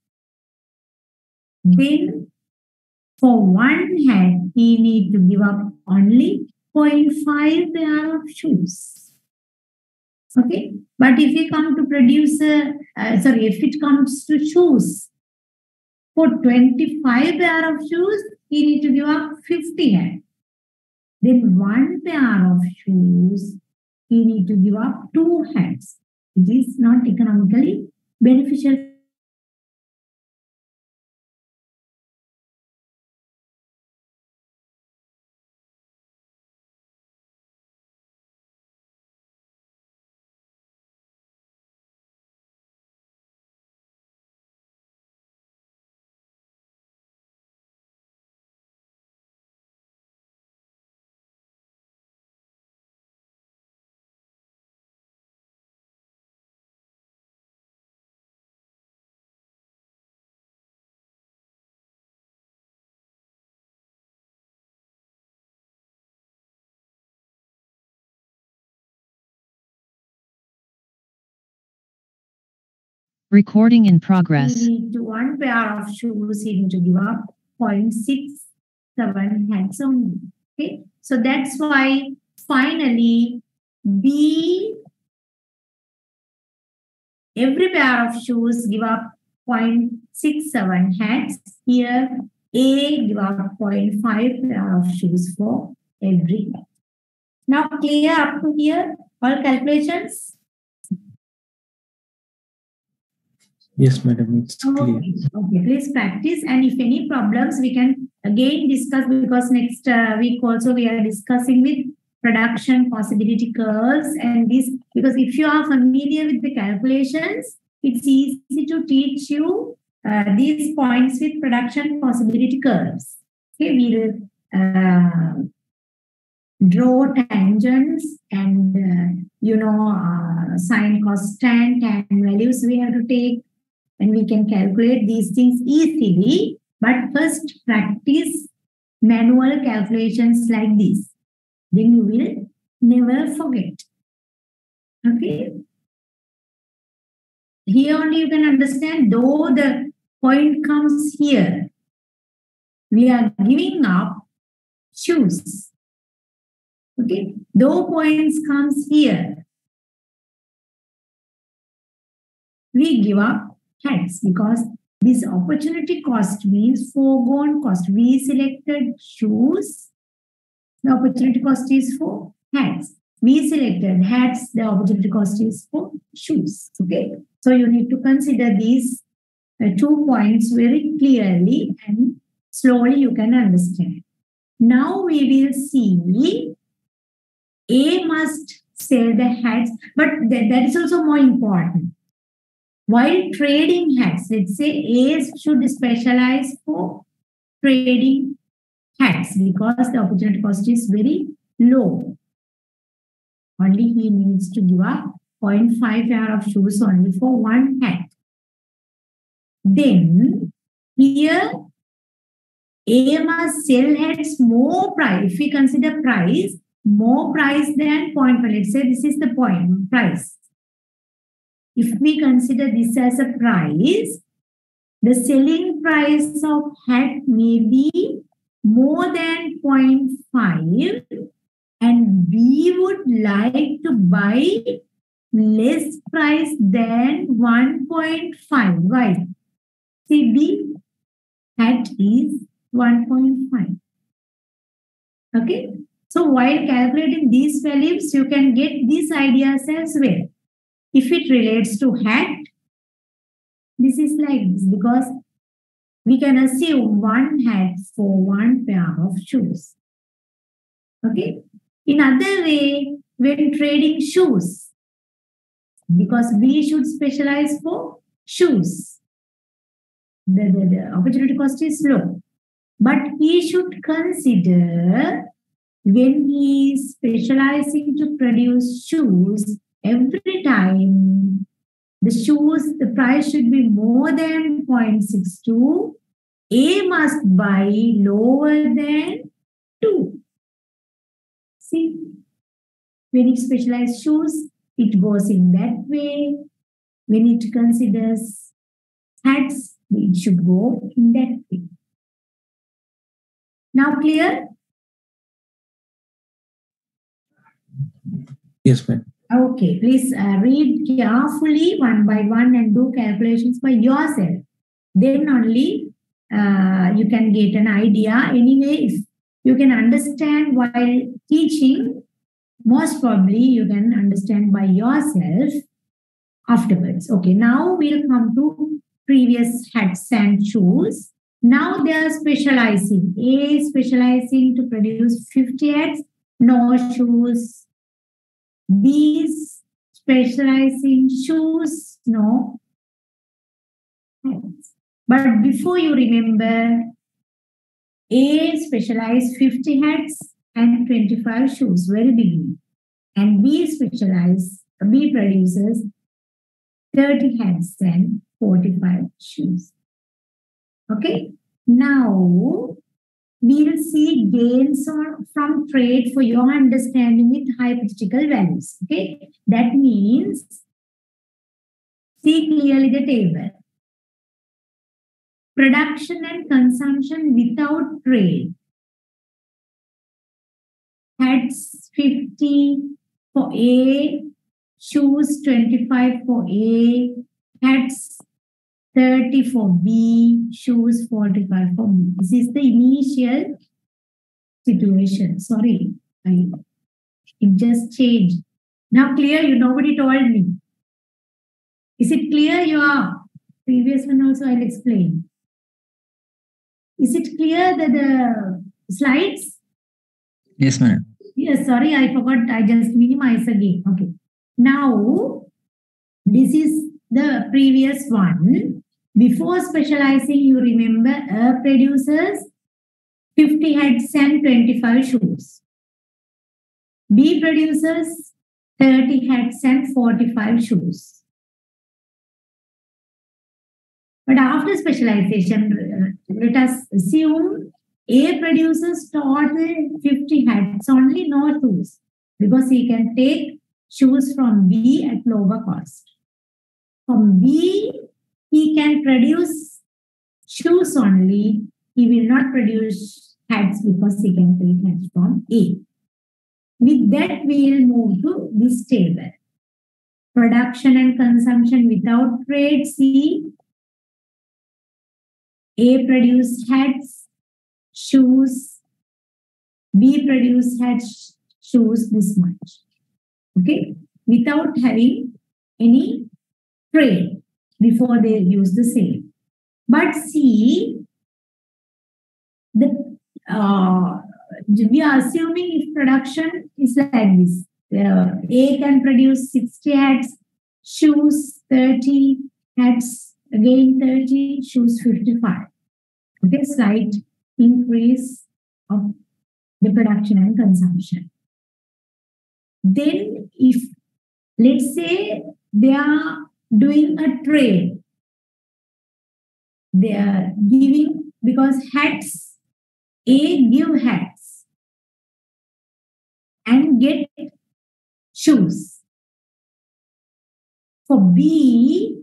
Then for one head, he need to give up only 0.5 pair of shoes. Okay, but if you come to produce, uh, sorry, if it comes to shoes, for 25 pair of shoes, he need to give up 50 head. Then one pair of shoes, he need to give up two heads. It is not economically beneficial Recording in progress. He need to one pair of shoes, he to give up 0.67 heads only. Okay, so that's why finally B every pair of shoes give up 0.67 heads. Here A give up 0.5 pair of shoes for every head. Now clear up to here all calculations? Yes, madam, it's clear. Okay, please practice. And if any problems, we can again discuss because next uh, week also we are discussing with production possibility curves and this because if you are familiar with the calculations, it's easy to teach you uh, these points with production possibility curves. Okay, we will uh, draw tangents and uh, you know uh, sine constant and values we have to take and we can calculate these things easily. But first practice manual calculations like this. Then you will never forget. Okay. Here only you can understand, though the point comes here, we are giving up shoes. Okay. Though points comes here, we give up hats because this opportunity cost means foregone cost. We selected shoes. The opportunity cost is for hats. We selected hats. The opportunity cost is for shoes. Okay. So you need to consider these uh, two points very clearly and slowly you can understand. Now we will see A must sell the hats, but th- that is also more important while trading hats, let's say A should specialize for trading hats because the opportunity cost is very low. Only he needs to give up 0.5 pair of shoes only for one hat. Then here A must sell hats more price. If we consider price, more price than 0.5. Let's say this is the point price if we consider this as a price, the selling price of hat may be more than 0.5 and we would like to buy less price than 1.5. Why? See, the hat is 1.5. Okay. So while calculating these values, you can get these ideas as well. If it relates to hat, this is like this because we can assume one hat for one pair of shoes. Okay. In other way, when trading shoes, because we should specialize for shoes, the, the, the opportunity cost is low. But he should consider when he is specializing to produce shoes, every time the shoes, the price should be more than 0.62. A must buy lower than 2. See, when you specialize shoes, it goes in that way. When it considers hats, it should go in that way. Now clear? Yes, madam. Okay, please uh, read carefully one by one and do calculations by yourself. Then only uh, you can get an idea. Anyway, if you can understand while teaching, most probably you can understand by yourself afterwards. Okay, now we'll come to previous hats and shoes. Now they are specializing. A specializing to produce 50 hats, no shoes. B specializing shoes, no. But before you remember, A specialized 50 hats and 25 shoes, very beginning. And B specialized, B produces 30 hats and 45 shoes. Okay, now we'll see gains on, from trade for your understanding with hypothetical values. Okay, that means see clearly the table. Production and consumption without trade. Hats 50 for A, shoes 25 for A, hats 30 for B, shoes 45 for B. This is the initial situation. Sorry, I, it just changed. Now clear, you nobody told me. Is it clear? Your previous one also I'll explain. Is it clear that the slides? Yes, madam. Yes, sorry, I forgot. I just minimize again. Okay. Now, this is the previous one. Before specializing, you remember A produces 50 heads and 25 shoes. B produces 30 heads and 45 shoes. But after specialization, uh, let us assume A produces total 50 hats, only no shoes, because he can take shoes from B at lower cost. From B, he can produce shoes only. He will not produce hats because he can take hats from A. With that, we will move to this table. Production and consumption without trade. C. A produce hats, shoes. B produce hats, shoes this much. Okay, without having any trade before they use the same. But see, the uh, we are assuming if production is like this, uh, A can produce 60 hats, shoes 30 hats, again 30, shoes 55. Okay, slight increase of the production and consumption. Then if let's say there are doing a trade. They are giving because hats, A give hats and get shoes. For B,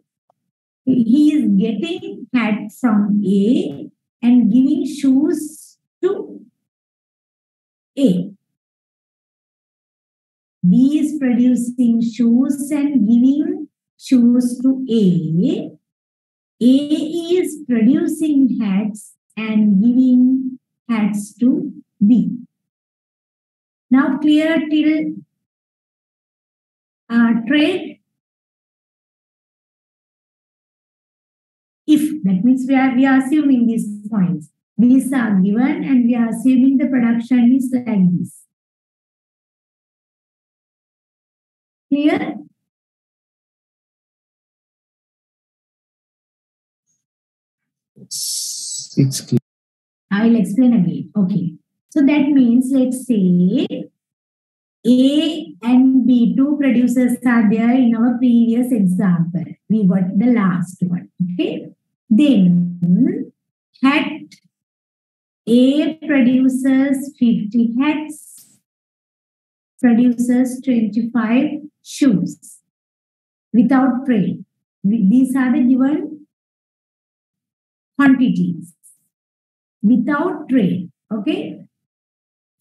he is getting hat from A and giving shoes to A. B is producing shoes and giving shoes to A. A is producing hats and giving hats to B. Now clear till uh, trade. If that means we are we are assuming these points. These are given and we are assuming the production is like this. Clear? It's. I'll explain again. Okay. So that means let's say A and B, two producers are there in our previous example. We got the last one. Okay. Then hat A produces 50 hats produces 25 shoes without trade. These are the given quantities without trade. Okay.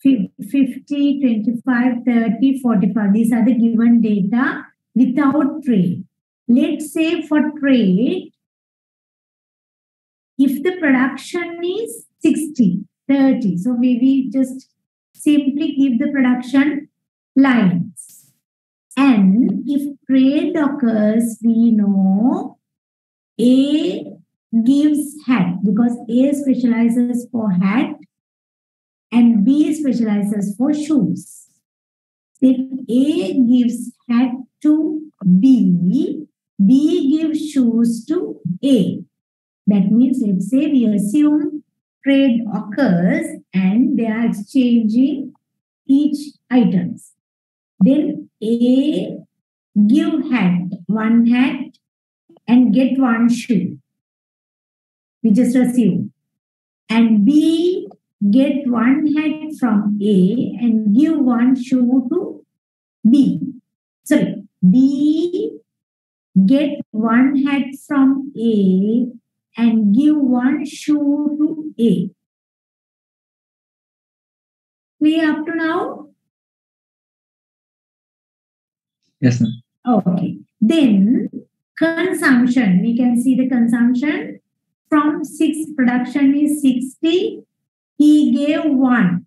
Fif- 50, 25, 30, 45. These are the given data without trade. Let's say for trade, if the production is 60, 30, so we, we just simply give the production lines. And if trade occurs, we know A gives hat because A specializes for hat and B specializes for shoes. If A gives hat to B, B gives shoes to A. That means, let's say we assume trade occurs and they are exchanging each items. Then A give hat, one hat, and get one shoe. We just assume. And B get one hat from A and give one shoe to B. Sorry, B get one hat from A and give one shoe to A. Clear up to now? Yes, ma'am. Okay. Then consumption, we can see the consumption from six production is 60. He gave one.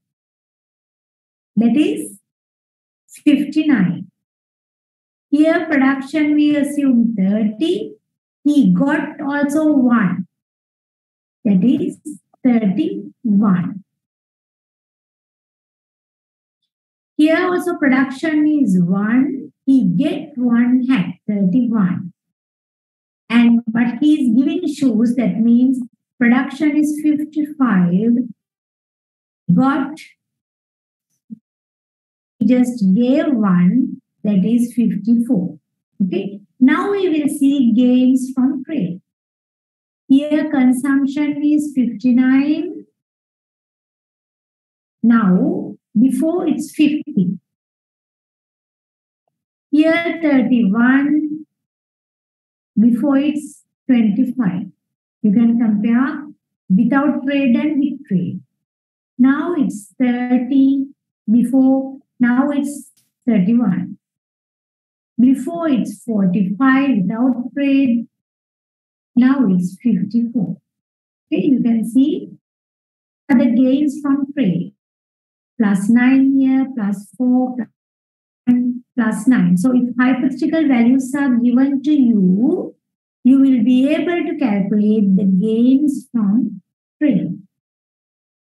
That is 59. Here production we assume 30. He got also one. That is 31. Here also production is 1. He get one hat, 31. And but he is giving shoes, that means production is 55. but he just gave one, that is 54. Okay. Now we will see gains from trade. Here consumption is 59. Now, before it's 50. Here 31. Before it's 25. You can compare without trade and with trade. Now it's 30. Before, now it's 31. Before it's 45 without trade. Now it's 54. Okay, you can see the gains from trade. Plus 9 here, plus 4, plus 1, plus 9. So if hypothetical values are given to you, you will be able to calculate the gains from trade.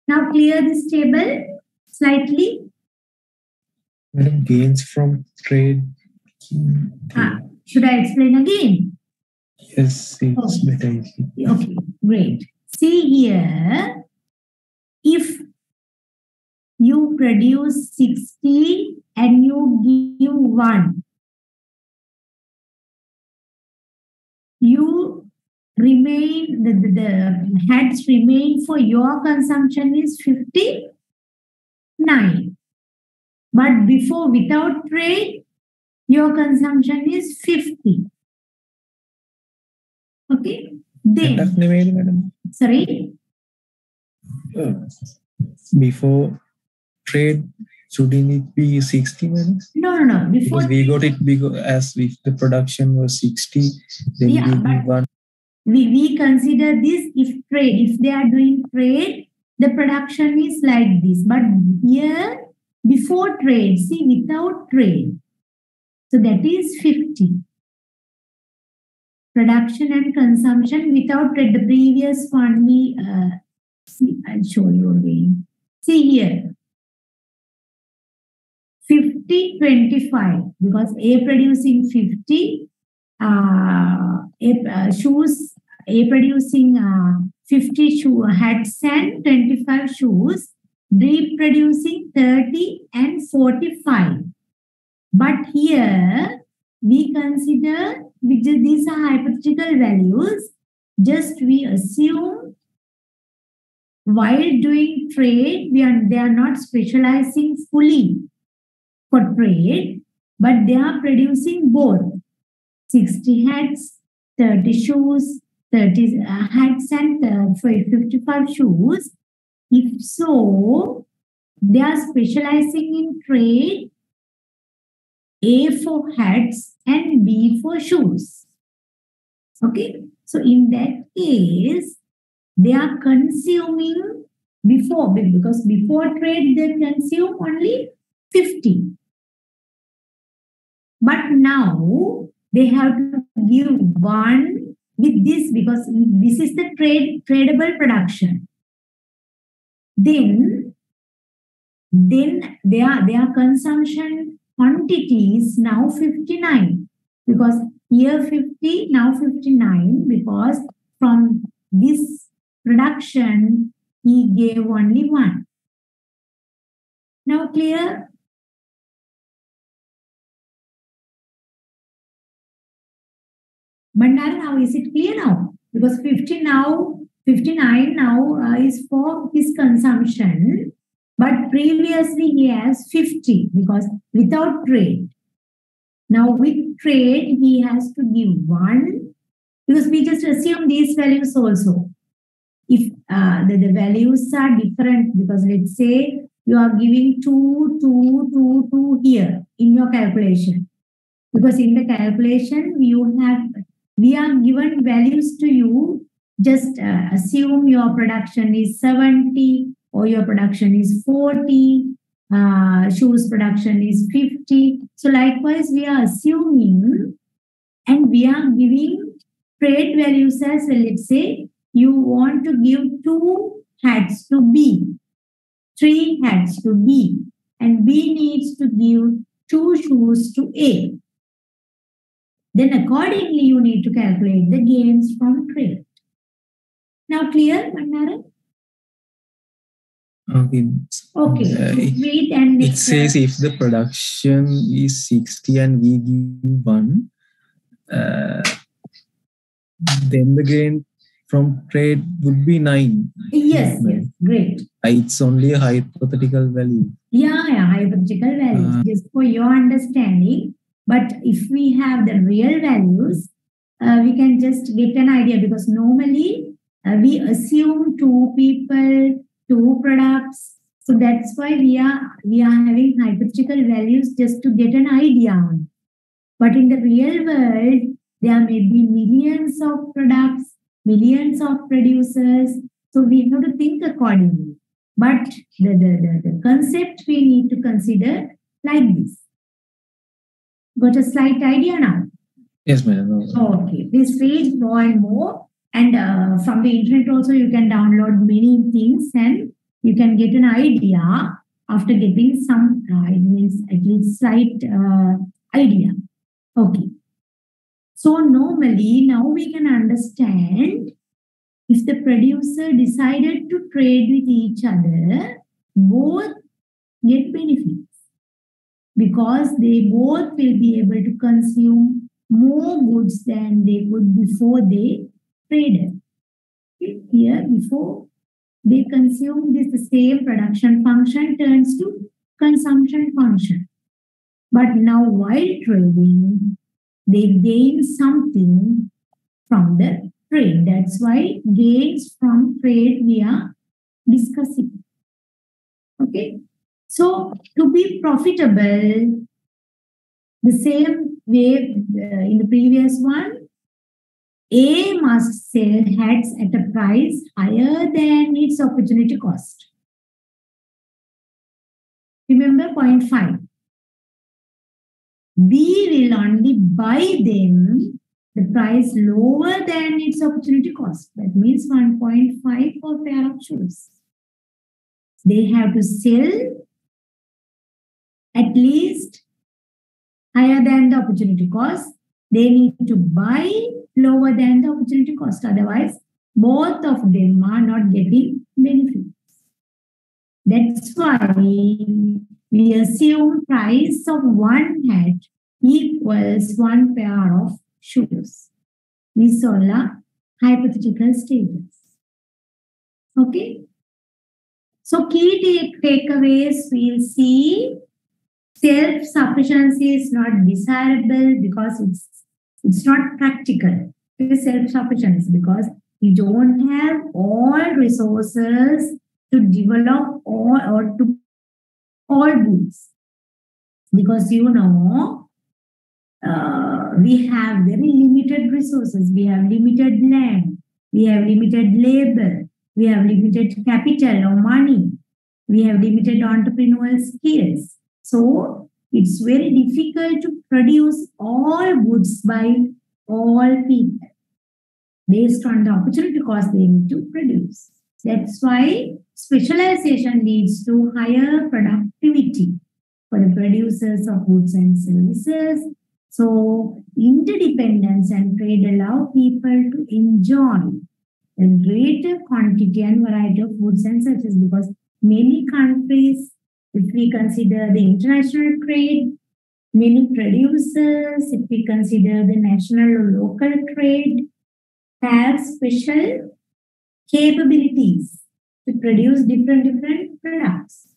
Now clear this table slightly. Madam, gains from trade. Ah, should I explain again? Yes, it's Oh. better. Okay, great. See here, you produce 60 and you give one, you remain, the, the, the heads remain for your consumption is 59. But before, without trade, your consumption is 50. Okay, then, Conduct email, madam. sorry. Uh, Before trade, shouldn't it be 60, minutes? No, no, no. Before Because we got it because as if the production was 60, then Yeah, we one. we, we consider this if trade, if they are doing trade, the production is like this. But here, before trade, see, without trade. So that is 50. Production and consumption without trade. The previous one we, uh, see, I'll show you again. See here. 50, 25, because A producing 50, uh, A, uh, shoes, A producing uh, 50 shoe, hats and 25 shoes, B producing 30 and 45. But here we consider, which these are hypothetical values, just we assume while doing trade, we are, they are not specializing fully. For trade, but they are producing both 60 hats, 30 shoes, 30 uh, hats, and uh, 55 shoes. If so, they are specializing in trade A for hats and B for shoes. Okay, so in that case, they are consuming before because before trade they consume only 50 but now they have to give one with this because this is the trade tradable production then then their their consumption quantity is now 59 because here 50 now 59 because from this production he gave only one. Now clear? Bandara, now is it clear now? Because 50 now, 59 now uh, is for his consumption, but previously he has 50 because without trade. Now with trade, he has to give one because we just assume these values also if uh, the, the values are different because let's say you are giving 2 2 2 2 here in your calculation because in the calculation you have we are given values to you. Just uh, assume your production is 70 or your production is 40 uh, shoes production is 50 so likewise we are assuming and we are giving trade values as well. Let's say you want to give two hats to B, three hats to B, and B needs to give two shoes to A. Then accordingly, you need to calculate the gains from trade. Now clear, Mandara? Okay. Okay, Uh, wait and It says if the production is 60 and we give one, uh, then the gain from trade would be nine. yes, yes, great. Uh, It's only a hypothetical value. Yeah, yeah, hypothetical values, Uh, just for your understanding. But if we have the real values, uh, we can just get an idea because normally uh, we assume two people, two products. So that's why we are we are having hypothetical values just to get an idea. But in the real world, there may be millions of products, millions of producers. So we have to think accordingly. But the, the, the, the concept we need to consider like this. Got a slight idea now? Yes, madam. Okay, This read more and more. And uh, from the internet also, you can download many things and you can get an idea after getting some, uh, it means at least slight uh, idea. Okay. So normally now we can understand if the producer decided to trade with each other, both get benefits because they both will be able to consume more goods than they could before they traded. Here, before they consume this, the same production function turns to consumption function. But now, while trading, they gain something from the trade. That's why gains from trade we are discussing. Okay. So, to be profitable, the same way uh, in the previous one, A must sell hats at a price higher than its opportunity cost. Remember point five. B will only buy them the price lower than its opportunity cost. That means 1.5 for a pair of shoes. They have to sell at least higher than the opportunity cost. They need to buy lower than the opportunity cost. Otherwise, both of them are not getting benefits. That's why we assume price of one hat equals one pair of shoes. All are hypothetical statements. Okay. So key take- takeaways we'll see self-sufficiency is not desirable because it's it's not practical. It is self-sufficiency because we don't have all resources to develop all or to all goods. Because you know, uh, we have very limited resources. We have limited land. We have limited labor. We have limited capital or money. We have limited entrepreneurial skills. So it's very difficult to produce all goods by all people based on the opportunity cost they need to produce. That's why specialization leads to higher productivity for the producers of goods and services. So interdependence and trade allow people to enjoy a greater quantity and variety of goods and services because many countries, if we consider the international trade, many producers, if we consider the national or local trade, have special capabilities to produce different different products.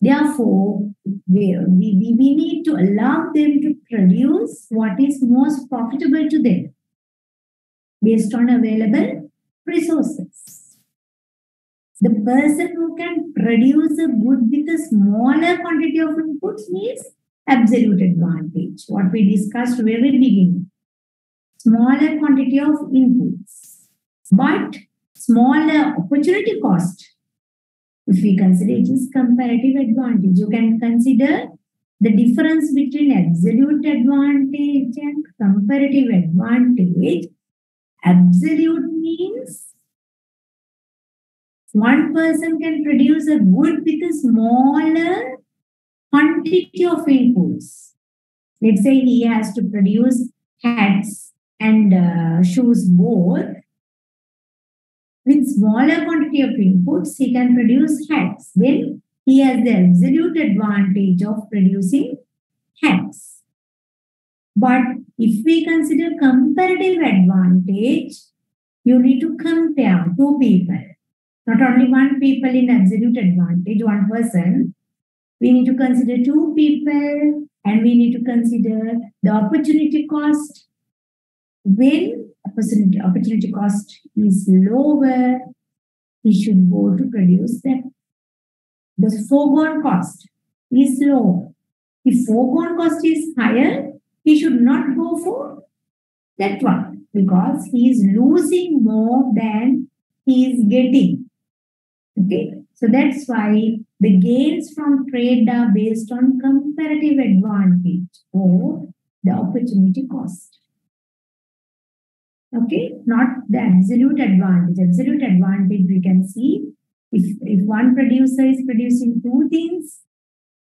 Therefore, we, we, we need to allow them to produce what is most profitable to them based on available resources. The person who can produce a good with a smaller quantity of inputs needs absolute advantage, what we discussed very beginning. Smaller quantity of inputs, but smaller opportunity cost. If we consider it is comparative advantage, you can consider the difference between absolute advantage and comparative advantage. Absolute means one person can produce a good with a smaller quantity of inputs. Let's say he has to produce hats and uh, shoes both. With smaller quantity of inputs, he can produce hats. Then he has the absolute advantage of producing hats. But if we consider comparative advantage, you need to compare two people. Not only one people in absolute advantage, one person. We need to consider two people and we need to consider the opportunity cost. When opportunity, opportunity cost is lower, he should go to produce them. The foregone cost is low. If foregone cost is higher, he should not go for that one because he is losing more than he is getting. Okay, so that's why the gains from trade are based on comparative advantage or the opportunity cost. Okay, not the absolute advantage. Absolute advantage we can see if, if one producer is producing two things,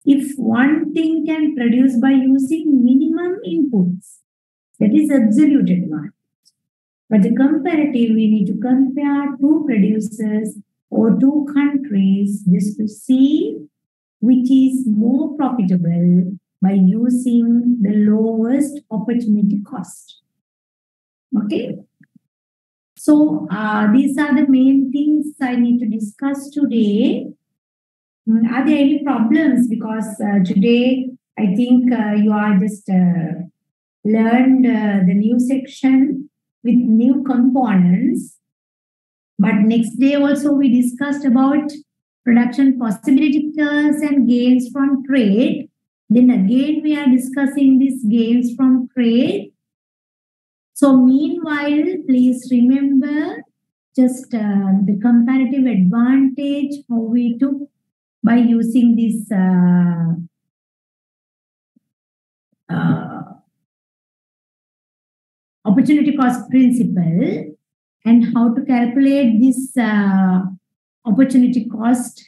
if one thing can produce by using minimum inputs, that is absolute advantage. But the comparative, we need to compare two producers or two countries just to see which is more profitable by using the lowest opportunity cost. Okay. So uh, these are the main things I need to discuss today. Mm, Are there any problems? Because uh, today I think uh, you are just uh, learned uh, the new section with new components. But next day also we discussed about production possibilities and gains from trade. Then again we are discussing these gains from trade. So meanwhile, please remember just uh, the comparative advantage how we took by using this uh, uh, opportunity cost principle and how to calculate this uh, opportunity cost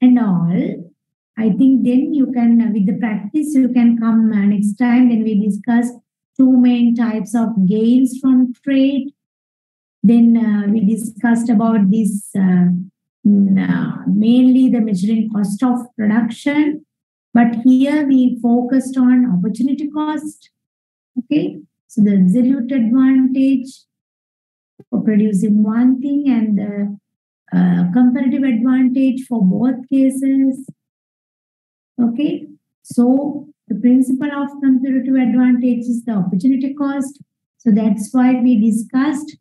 and all. I think then you can, with the practice, you can come uh, next time. Then we discuss two main types of gains from trade. Then uh, we discussed about this uh, uh, mainly the measuring cost of production. But here we focused on opportunity cost. Okay, so the absolute advantage producing one thing and the uh, comparative advantage for both cases. Okay, so the principle of comparative advantage is the opportunity cost. So that's why we discussed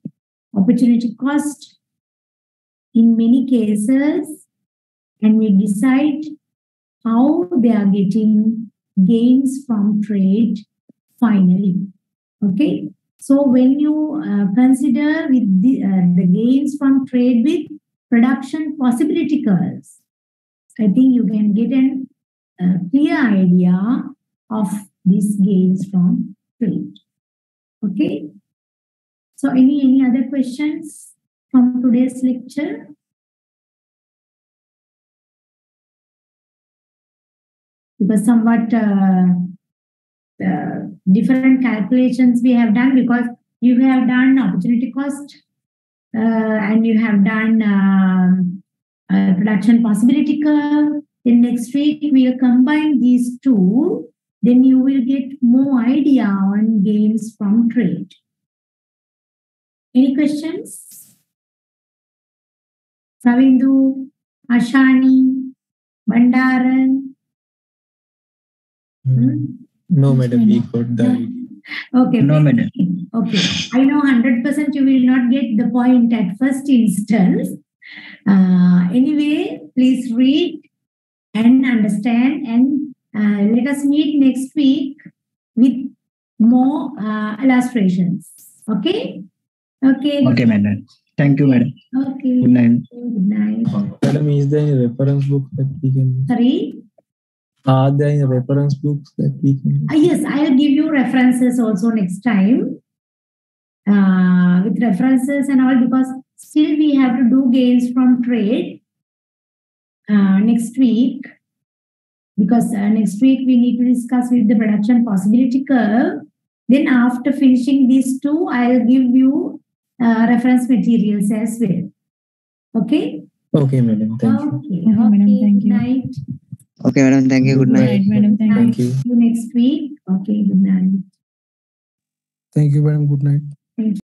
opportunity cost in many cases and we decide how they are getting gains from trade finally. Okay, so when you uh, consider with the, uh, the gains from trade with production possibility curves, I think you can get a clear idea of these gains from trade. Okay. So any any other questions from today's lecture? Because somewhat uh, uh, different calculations we have done because you have done opportunity cost uh, and you have done um, uh, production possibility curve then next week we'll combine these two. Then you will get more idea on gains from trade. Any questions? Savindu, Ashani, Bandaran. Hmm? No, madam, we got that. Okay. No, madam. Okay. I know 100% you will not get the point at first instance. Uh, anyway, please read and understand and uh, let us meet next week with more uh, illustrations okay okay Okay, madam. Thank you, madam. okay Good night. good night Madam, is there any reference book that we can? sorry Are there any reference books that we can? Uh, yes i'll give you references also next time uh, with references and all because still we have to do gains from trade uh, next week because uh, next week we need to discuss with the production possibility curve. Then after finishing these two, I'll give you uh, reference materials as well. Okay? Okay, madam. Thank you. Okay. Okay, madam, okay, thank good you. night. Okay, madam. Thank you. Good Good night. night. madam. Thank. Thank you. See you next week. Okay, good night. Thank you, madam. Good night.